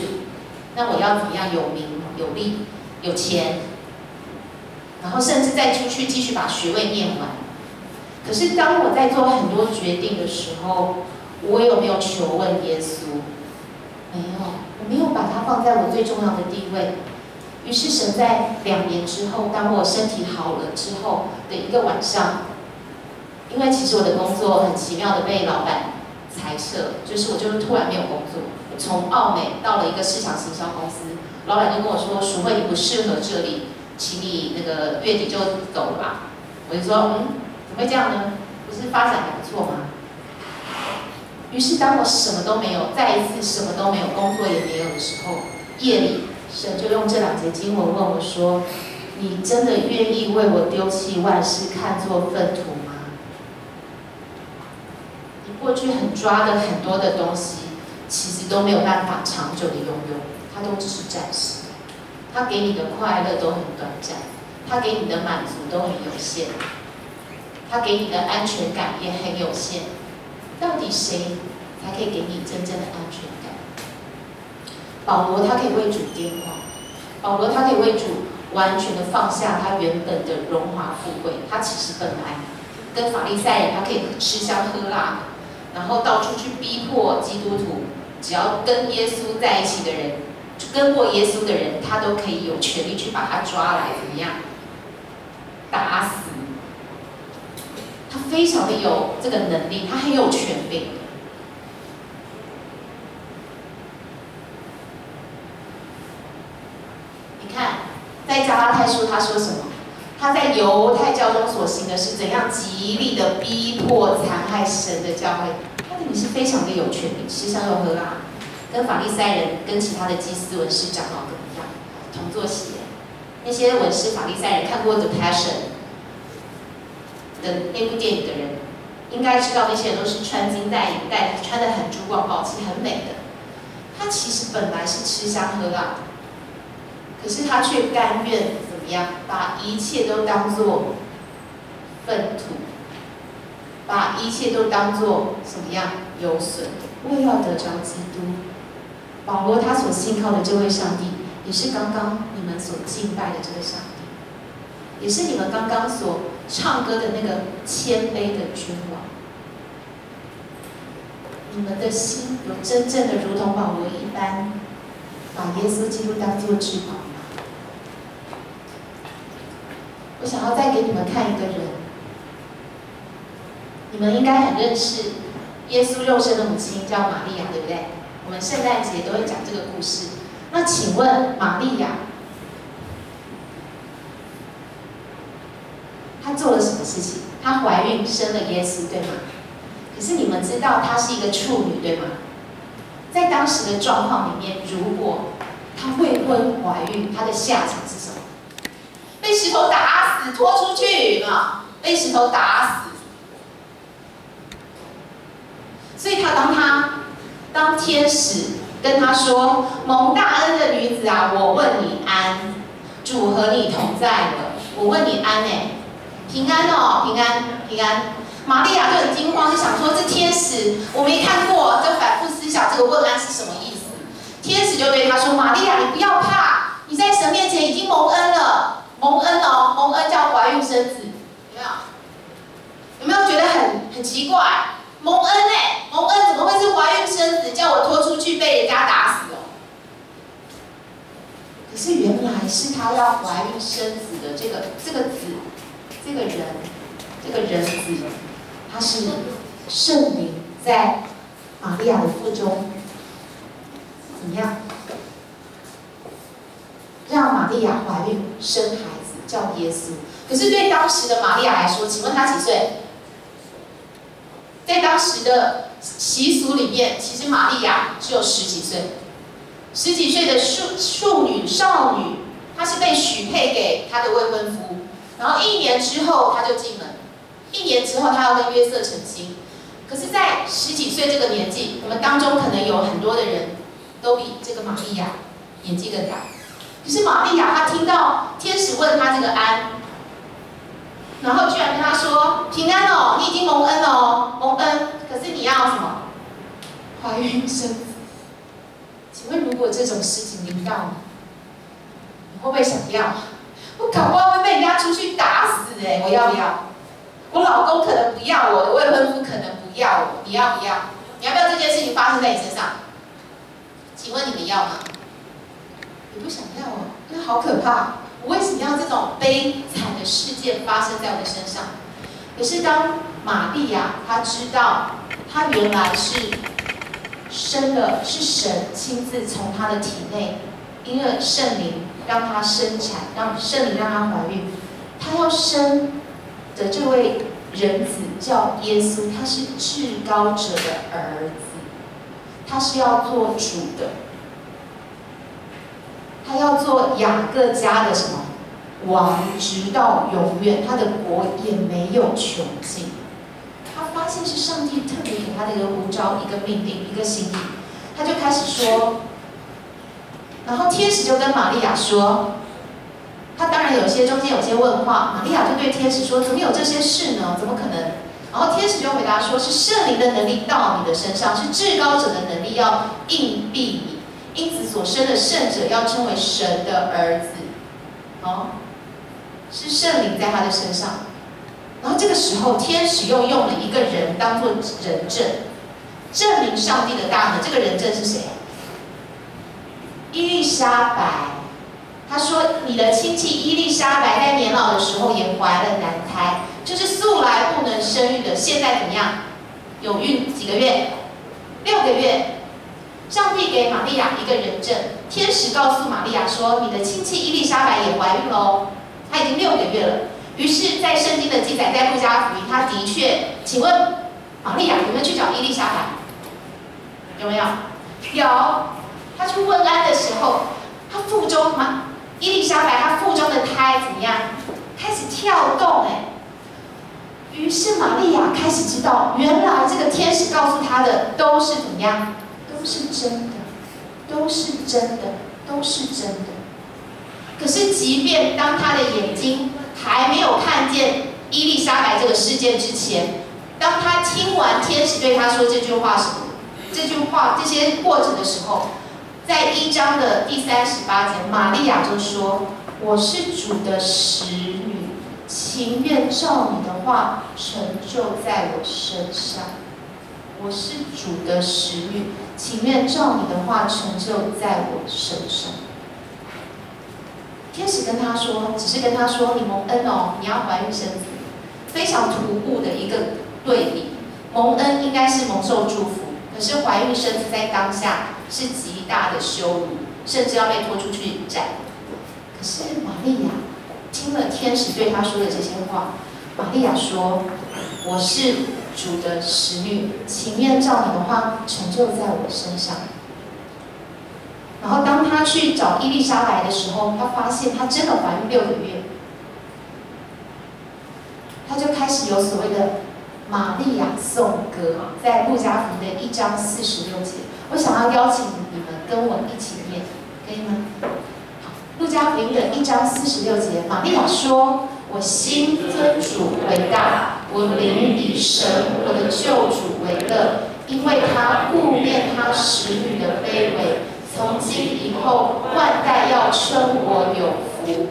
那我要怎么样有名有利有钱，然后甚至再出去继续把学位念完。可是当我在做很多决定的时候，我有没有求问耶稣？没有，我没有把它放在我最重要的地位。于是神在两年之后，当我身体好了之后的一个晚上，因为其实我的工作很奇妙的被老板裁撤，就是我就是突然没有工作，从澳美到了一个市场行销公司，老板就跟我说：“淑慧，你不适合这里，请你那个月底就走了吧。”我就说：“嗯，怎么会这样呢？不是发展还不错吗？”于是当我什么都没有，再一次什么都没有，工作也没有的时候，夜里神就用这两节经文问我说：“你真的愿意为我丢弃万事，看作粪土？过去很抓的很多的东西，其实都没有办法长久的拥有，它都只是暂时，它给你的快乐都很短暂，它给你的满足都很有限，它给你的安全感也很有限。到底谁才可以给你真正的安全感？保罗他可以为主癫狂，保罗他可以为主完全的放下他原本的荣华富贵，他其实本来跟法利赛人他可以吃香喝辣的，然后到处去逼迫基督徒，只要跟耶稣在一起的人，跟过耶稣的人，他都可以有权利去把他抓来怎么样打死。他非常的有这个能力，他很有权柄。你看，在加拉太书他说什么？他在犹太教中所行的是怎样极力的逼迫、残害神的教会？他的你是非常的有权柄，吃香又喝辣，跟法利赛人、跟其他的祭司、文士、长老都一样，同坐席。那些文士、法利赛人看过《The Passion》。的那部电影的人，应该知道那些人都是穿金戴银、戴穿的很珠光宝气、很美的。他其实本来是吃香喝辣，可是他却甘愿怎么样？把一切都当做粪土，把一切都当做什么样？有损，为了得着基督。保罗他所信靠的这位上帝，也是刚刚你们所敬拜的这个上帝，也是你们刚刚所。唱歌的那个谦卑的君王，你们的心有真正的如同保罗一般，把耶稣基督当做至宝吗？我想要再给你们看一个人，你们应该很认识耶稣肉身的母亲叫玛利亚，对不对？我们圣诞节都会讲这个故事。那请问玛利亚？她做了什么事情？她怀孕生了耶稣，对吗？可是你们知道她是一个处女，对吗？在当时的状况里面，如果她未婚怀孕，她的下场？被石头打死，拖出去啊！被石头打死。所以他当他当天使跟他说：“蒙大恩的女子啊，我问你安，主和你同在了。我问你安，哎。”平安哦，平安平安。玛利亚就很惊慌，就想说：这天使我没看过，就反复思想这个问安是什么意思。天使就对他说：玛利亚，你不要怕，你在神面前已经蒙恩了，蒙恩哦，蒙恩叫怀孕生子，有没有？有没有觉得很很奇怪？蒙恩哎，蒙恩怎么会是怀孕生子？叫我拖出去被人家打死哦？可是原来是他要怀孕生子的这个这个子。这个人，这个人子，他是圣灵在玛利亚的腹中怎么样，让玛利亚怀孕生孩子叫耶稣。可是对当时的玛利亚来说，请问她几岁？在当时的习俗里面，其实玛利亚只有十几岁，十几岁的庶庶女少女，她是被许配给她的未婚夫。然后一年之后她就进门，一年之后她要跟约瑟成亲，可是，在十几岁这个年纪，我们当中可能有很多的人都比这个玛利亚年纪更大。可是玛利亚她听到天使问她这个安，然后居然跟她说平安哦，你已经蒙恩了哦，蒙恩。可是你要什么？怀孕生子。请问如果这种事情临到你，你会不会想要？我搞不好会被人家出去打死哎！我要不要？我老公可能不要我的未婚夫可能不要我，你要不要？你要不要这件事情发生在你身上？请问你们要吗？也不想要啊，因为好可怕。我为什么要这种悲惨的事件发生在我的身上？可是当玛利亚她知道，她原来是生了，是神亲自从她的体内，因为圣灵让她生产，让圣灵让她怀孕，她要生的这位人子叫耶稣，他是至高者的儿子，他是要做主的。他要做雅各家的什么王，直到永远，他的国也没有穷尽。他发现是上帝特别给他的一个呼召、一个命令、一个心意，他就开始说。然后天使就跟玛利亚说，他当然有些中间有些问话，玛利亚就对天使说：“怎么有这些事呢？怎么可能？”然后天使就回答说：“是圣灵的能力到你的身上，是至高者的能力要硬币你。”因此，所生的圣者要称为神的儿子，哦，是圣灵在他的身上。然后这个时候，天使又用了一个人当做人证，证明上帝的大能。这个人证是谁？伊丽莎白。他说：“你的亲戚伊丽莎白在年老的时候也怀了男胎，就是素来不能生育的，现在怎么样？有孕几个月？六个月。”上帝给玛利亚一个人证，天使告诉玛利亚说：“你的亲戚伊丽莎白也怀孕喽，她已经六个月了。”于是，在圣经的记载，在路加福音，他的确，请问玛利亚有没有去找伊丽莎白？有没有？有。他去问安的时候，他腹中嘛，伊丽莎白她腹中的胎怎么样？开始跳动哎。于是玛利亚开始知道，原来这个天使告诉她的都是怎么样？都是真的，都是真的，都是真的。可是，即便当他的眼睛还没有看见伊丽莎白这个事件之前，当他听完天使对他说这句话时，这句话这些过程的时候，在一章的第三十八节，玛利亚就说：“我是主的使女，情愿照你的话成就在我身上。”我是主的使女，情愿照你的话成就在我身上。天使跟他说，只是跟他说：“你蒙恩哦，你要怀孕生子。”非常突兀的一个对比。蒙恩应该是蒙受祝福，可是怀孕生子在当下是极大的羞辱，甚至要被拖出去斩。可是玛利亚听了天使对他说的这些话，玛利亚说：“我是。”主的使女，情愿照你的话成就在我身上。然后当他去找伊丽莎白的时候，他发现她真的怀孕六个月，他就开始有所谓的玛利亚颂歌，在路加福音的一章四十六节。我想要邀请你们跟我一起念，可以吗？好，路加福音的一章四十六节，玛利亚说：“我心尊主为大。”我灵以神，我的救主为乐，因为他顾念他使女的卑微。从今以后，万代要称我有福。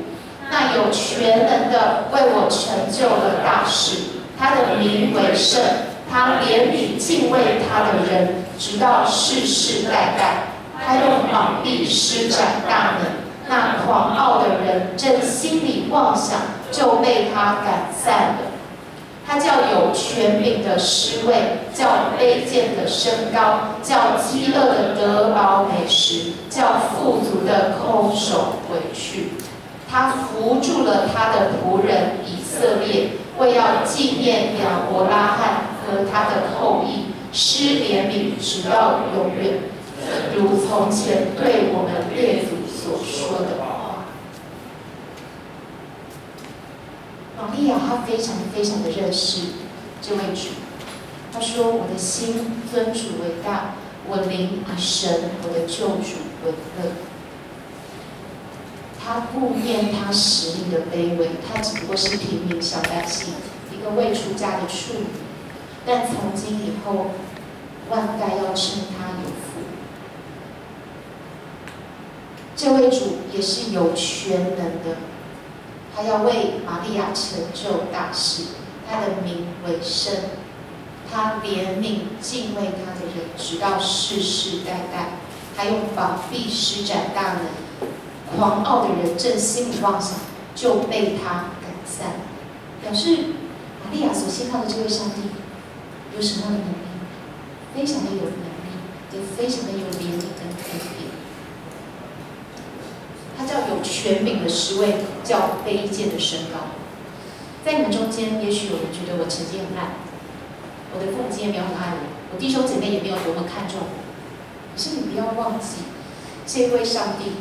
那有全能的为我成就了大事，他的名为圣，他怜悯敬畏他的人，直到世世代代。他用膀臂施展大能，那狂傲的人正心里妄想，就被他赶散了。他叫有权柄的失位，叫卑贱的升高，叫饥饿的得饱美食，叫富足的空手回去。他扶住了他的仆人以色列，为要纪念亚伯拉罕和他的后裔，施怜悯直到永远，如从前对我们列祖所说的。玛利亚她非常非常的认识这位主，她说：“我的心尊主为大，我灵以神我的救主为乐。”她顾念她实力的卑微，她只不过是平民小百姓，一个未出嫁的处女，但从今以后，万代要称他有福。这位主也是有全能的。他要为玛利亚成就大事，他的名为圣，他怜悯敬畏他的人，直到世世代代。他用膀臂施展大能。狂傲的人正心里妄想，就被他赶散。表示玛利亚所信靠的这位上帝有什么样的能力？非常的有能力，也非常的有怜悯跟恩典。叫有权柄的十位，叫卑贱的身高。在你们中间，也许有人觉得我成绩很烂，我的父母也没有很爱我，我弟兄姐妹也没有多么看重我。可是你不要忘记，这位上帝，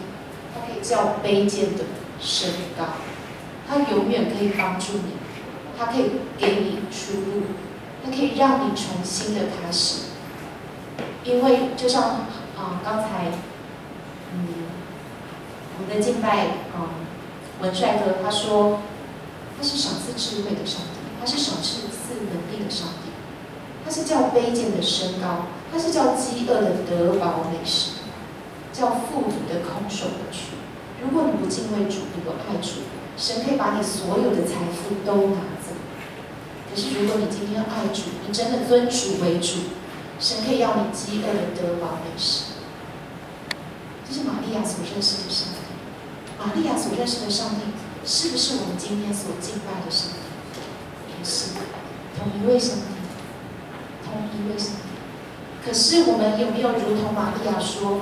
他可以叫卑贱的身高，他永远可以帮助你，他可以给你出路，他可以让你重新的开始。因为就像啊刚才，嗯，我们的敬拜啊文帅哥他说，他是赏赐智慧的上帝，他是赏赐赐能力的上帝，他是叫卑贱的升高，他是叫饥饿的得饱美食，叫富足的空手而去。如果你不敬畏主，你不爱主，神可以把你所有的财富都拿走。可是如果你今天爱主，你真的尊主为主。神可以要你饥饿的得饱美食，这是玛利亚所认识的上帝。玛利亚所认识的上帝，是不是我们今天所敬拜的上帝？也是，同一位上帝，同一位上帝。可是我们有没有如同玛利亚说：“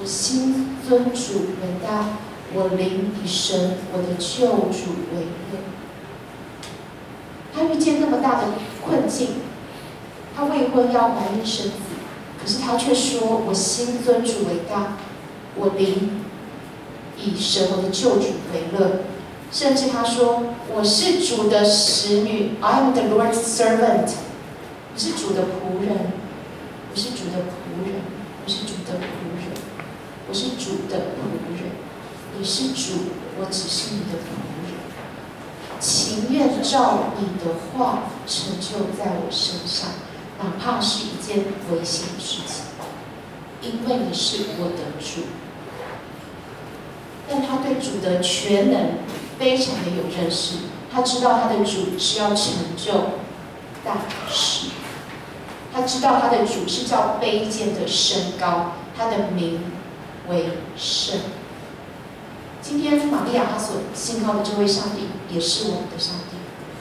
我心尊主为大，我灵以神我的救主为乐。”他遇见那么大的困境。他未婚要怀孕生子，可是他却说：“我心尊主为大，我灵以神我的救主为乐。”甚至他说：“我是主的使女，I am the Lord's servant。我是主的仆人，我是主的仆人，我是主的仆人，我是主的仆人。你是主，我只是你的仆人，情愿照你的话成就在我身上。”哪怕是一件危险的事情，因为你是我的主。但他对主的全能非常的有认识，他知道他的主是要成就大事，他知道他的主是叫卑贱的升高，他的名为圣。今天玛利亚她所信靠的这位上帝，也是我们的上帝。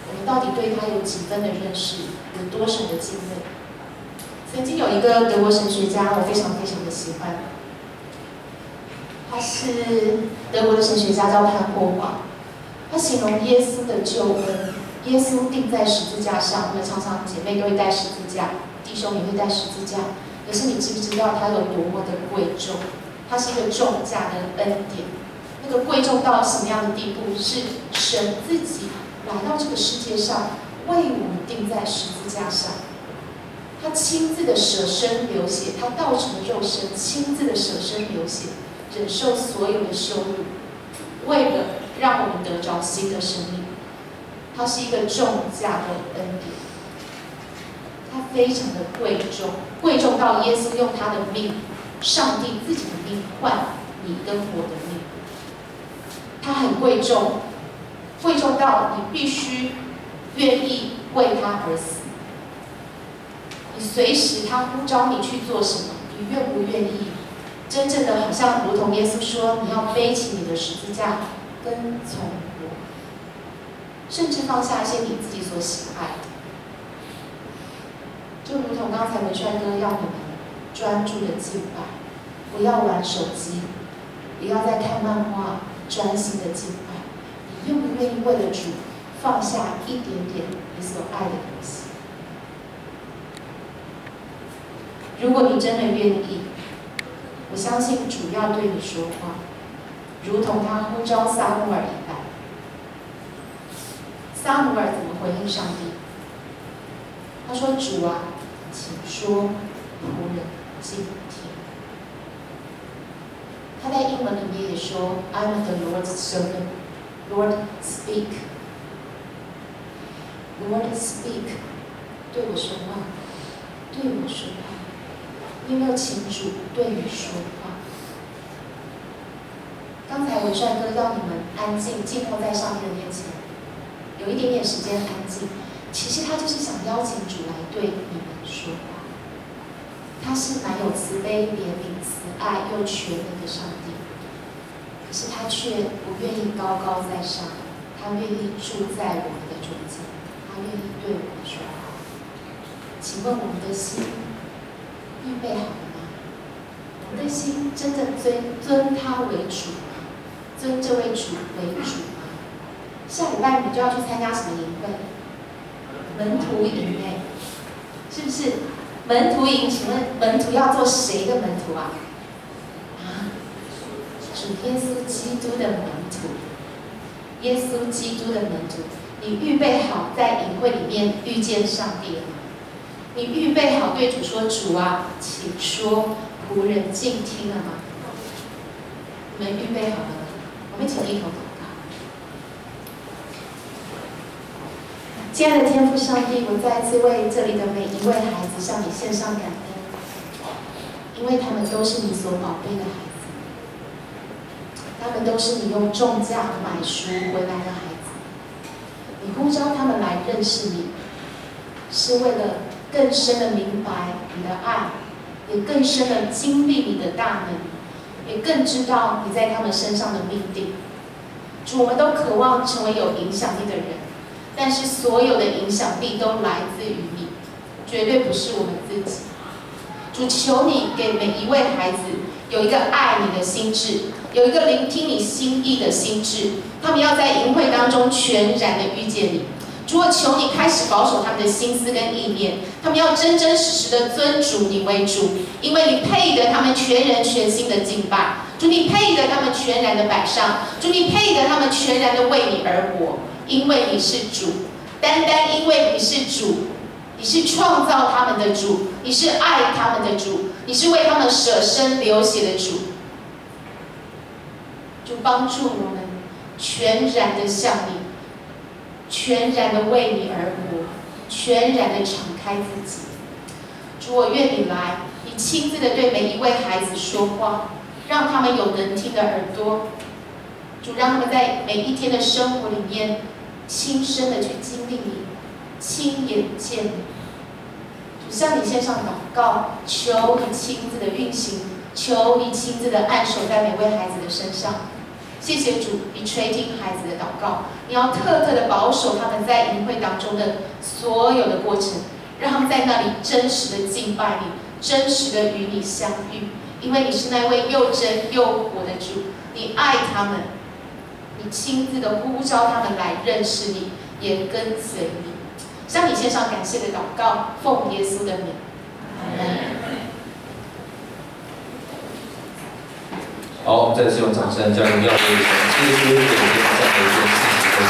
我们到底对他有几分的认识？有多少的敬畏？曾经有一个德国神学家，我非常非常的喜欢。他是德国的神学家，叫潘霍华。他形容耶稣的救恩，耶稣钉在十字架上。我们常常姐妹都会带十字架，弟兄也会带十字架。可是你知不知道他有多么的贵重？他是一个重价的恩典。那个贵重到什么样的地步？是神自己来到这个世界上。为我们钉在十字架上，他亲自的舍身流血，他道成的肉身，亲自的舍身流血，忍受所有的羞辱，为了让我们得着新的生命。他是一个重价的恩典，他非常的贵重，贵重到耶稣用他的命，上帝自己的命换你跟我的命。他很贵重，贵重到你必须。愿意为他而死，你随时他呼召你去做什么，你愿不愿意？真正的好像如同耶稣说，你要背起你的十字架，跟从我，甚至放下一些你自己所喜爱的。就如同刚才文帅哥要你们专注的敬拜，不要玩手机，不要再看漫画，专心的敬拜。你愿不愿意为了主？放下一点点你所爱的东西。如果你真的愿意，我相信主要对你说话，如同他呼召撒母耳一般。撒母耳怎么回应上帝？他说：“主啊，请说，仆人敬听。”他在英文里面也说：“I'm the Lord's servant. Lord, speak.” Lord speak，对我说话，对我说话。你有没有请主对你说话？刚才文帅哥要你们安静，静候在上帝的面前，有一点点时间安静。其实他就是想邀请主来对你们说话。他是蛮有慈悲、怜悯、慈爱又全能的上帝。可是他却不愿意高高在上，他愿意住在我们的中间，他愿意对我们说话。请问我们的心预备好了吗？我们的心真的尊尊他为主吗？尊这位主为主吗？下礼拜你就要去参加什么营会？门徒营哎，是不是？门徒营，请问门徒要做谁的门徒啊？啊，主耶稣基督的门徒，耶稣基督的门徒，你预备好在营会里面遇见上帝？你预备好对主说：“主啊，请说，仆人静听了吗？”你们预备好了吗？我们一起低头祷告。亲爱的天父上帝，我再次为这里的每一位孩子向你献上感恩，因为他们都是你所宝贝的孩子，他们都是你用重价买赎回来的孩子。你呼召他们来认识你，是为了更深的明白你的爱，也更深的经历你的大能，也更知道你在他们身上的命定。主，我们都渴望成为有影响力的人。但是所有的影响力都来自于你，绝对不是我们自己。主求你给每一位孩子有一个爱你的心智，有一个聆听你心意的心智。他们要在营会当中全然的遇见你。主我求你开始保守他们的心思跟意念，他们要真真实实的尊主你为主，因为你配得他们全人全心的敬拜。主你配得他们全然的摆上，主你配得他们全然的为你而活。因为你是主，单单因为你是主，你是创造他们的主，你是爱他们的主，你是为他们舍身流血的主。主帮助我们全然的向你，全然的为你而活，全然的敞开自己。主，我愿你来，你亲自的对每一位孩子说话，让他们有能听的耳朵。主，让他们在每一天的生活里面。亲身的去经历你，亲眼见你，主向你献上祷告，求你亲自的运行，求你亲自的按手在每位孩子的身上。谢谢主，你垂听孩子的祷告，你要特特的保守他们在营会当中的所有的过程，让他们在那里真实的敬拜你，真实的与你相遇，因为你是那位又真又活的主，你爱他们。你亲自的呼召他们来认识你，也跟随你，向你献上感谢的祷告，奉耶稣的名。好，我们再次用掌声，将荣耀归神，谢谢主，给我们这样的一件事情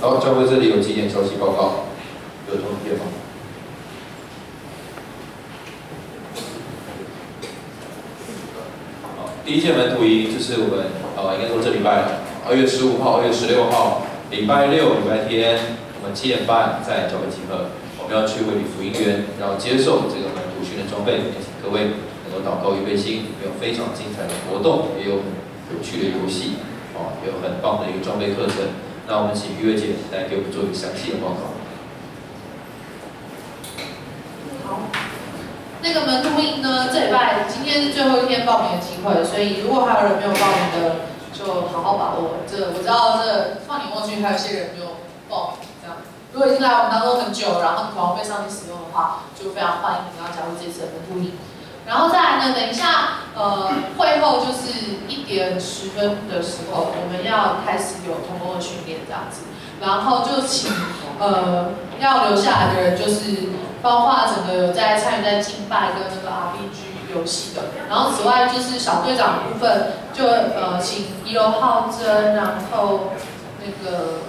好，教会这里有几点消息报告，有同学吗？第一届门徒营就是我们呃，应该说这礼拜二月十五号、二月十六号，礼拜六、礼拜天，我们七点半在教会集合，我们要去为你福音园，然后接受这装备也，请各位能够祷告预备心，有非常精彩的活动，也有很有趣的游戏，哦，有很棒的一个装备课程。那我们请于月姐来给我们做一个详细的报告。好那个门徒营呢？这礼拜今天是最后一天报名的机会，所以如果还有人没有报名的，就好好把握。这我知道，这放眼望去，还有些人没有报名。这样，如果已经来我们当中很久，然后网被上帝使用的话，就非常欢迎你要加入这次的门徒营。然后再来呢，等一下，呃，会后就是一点十分的时候，我们要开始有同工的训练这样子。然后就请呃要留下来的人就是。包括整个有在参与在敬拜跟那个 RPG 游戏的，然后此外就是小队长部分，就呃请一楼浩真，然后那个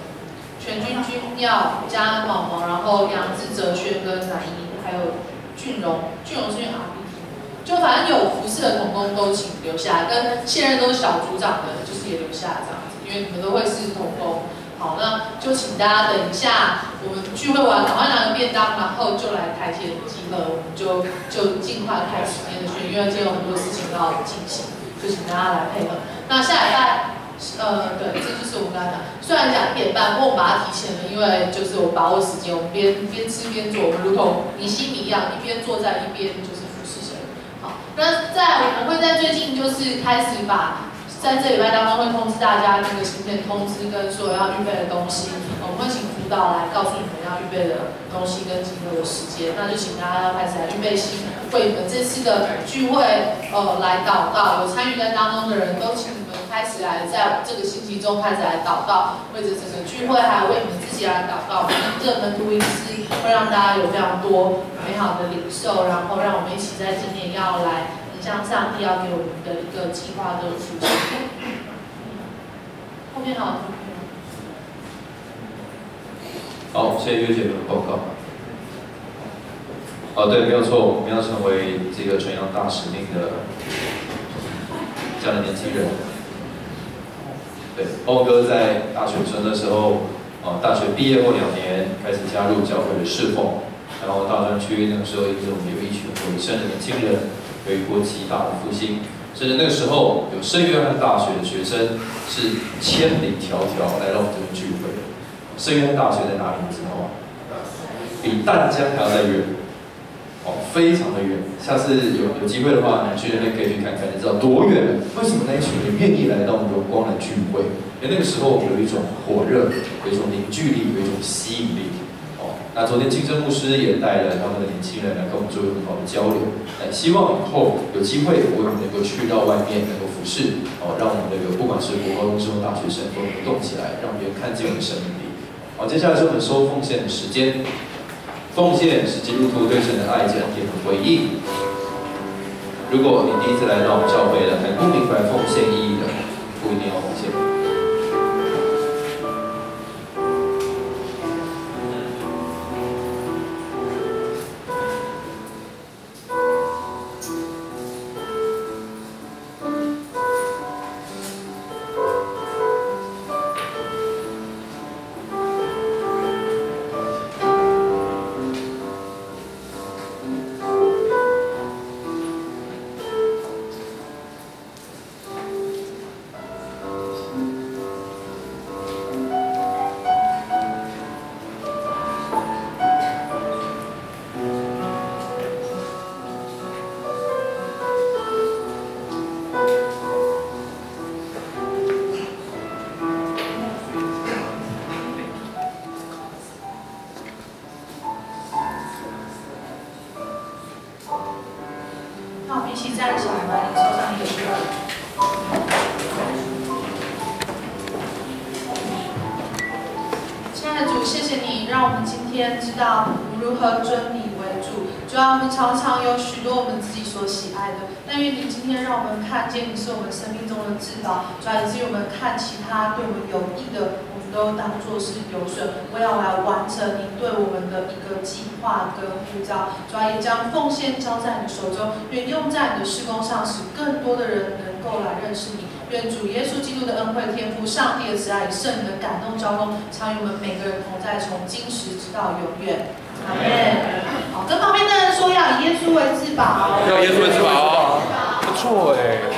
全军军要加毛毛，然后杨志哲轩跟南一，还有俊荣，俊荣是用 RPG，就反正有服饰的同工都请留下，跟现任都是小组长的，就是也留下这样子，因为你们都会是同工。好，那就请大家等一下，我们聚会完赶快拿个便当，然后就来台前集合，我们就就尽快开始今天的训练，因为今天有很多事情要进行，就请大家来配合。那下礼拜呃，对，这就是我们刚才讲，虽然讲一点半，不过我们把它提前了，因为就是我把握时间，我们边边吃边做，我们如同尼西米一样，一边坐在一边就是服侍神。好，那在我们会在最近就是开始把在这礼拜当中会通知大家那个行前通知跟所有要预备的东西，我们会请辅导来告诉你们要预备的东西跟今后的时间，那就请大家要开始来预备心，为你们这次的聚会呃来祷告，有参与在当中的人都请你们开始来在这个星期中开始来祷告，为着整个聚会还有为你们自己来祷告，这门徒仪式会让大家有非常多美好的领受，然后让我们一起在今年要来迎向上帝要给我们的一个计划跟复兴。后面好。好，谢谢月姐的报告。哦，对，没有错，我们要成为这个传扬大使命的这样的年轻人。对，欧哥在大学生的时候，哦，大学毕业后两年开始加入教会的侍奉，然后大专区那个时候，因为我们有一群委身的年轻人，有一波极大的复兴，甚至那个时候有圣约翰大学的学生是千里迢迢来到我们这边聚会。圣约翰大学在哪里？你知道吗？比淡江还要再远，哦，非常的远。下次有有机会的话，你去那边可以去看看，你知道多远？为什么那一群人愿意来到我们荣光来聚会？因为那个时候有一种火热，有一种凝聚力，有一种吸引力。那昨天金正牧师也带了他们的年轻人来跟我们做很好的交流。哎，希望以后有机会，我们能够去到外面，能够服侍，哦，让我们那个不管是国高中生、大学生都能动起来，让别人看见我们的生命力。好，接下来是我们收奉献的时间。奉献是基督徒对神的爱及恩典的回应。如果你第一次来到我们教会的，还不明白奉献意义的，不一定要奉献。呼召。主要也将奉献交在你手中，愿用在你的施工上，使更多的人能够来认识你。愿主耶稣基督的恩惠、天赋、上帝的慈爱、圣灵的感动、交通，常与我们每个人同在，从今时直到永远。阿门。好，跟旁边的人说，要以耶稣为至宝。要耶稣为至宝，不错哎。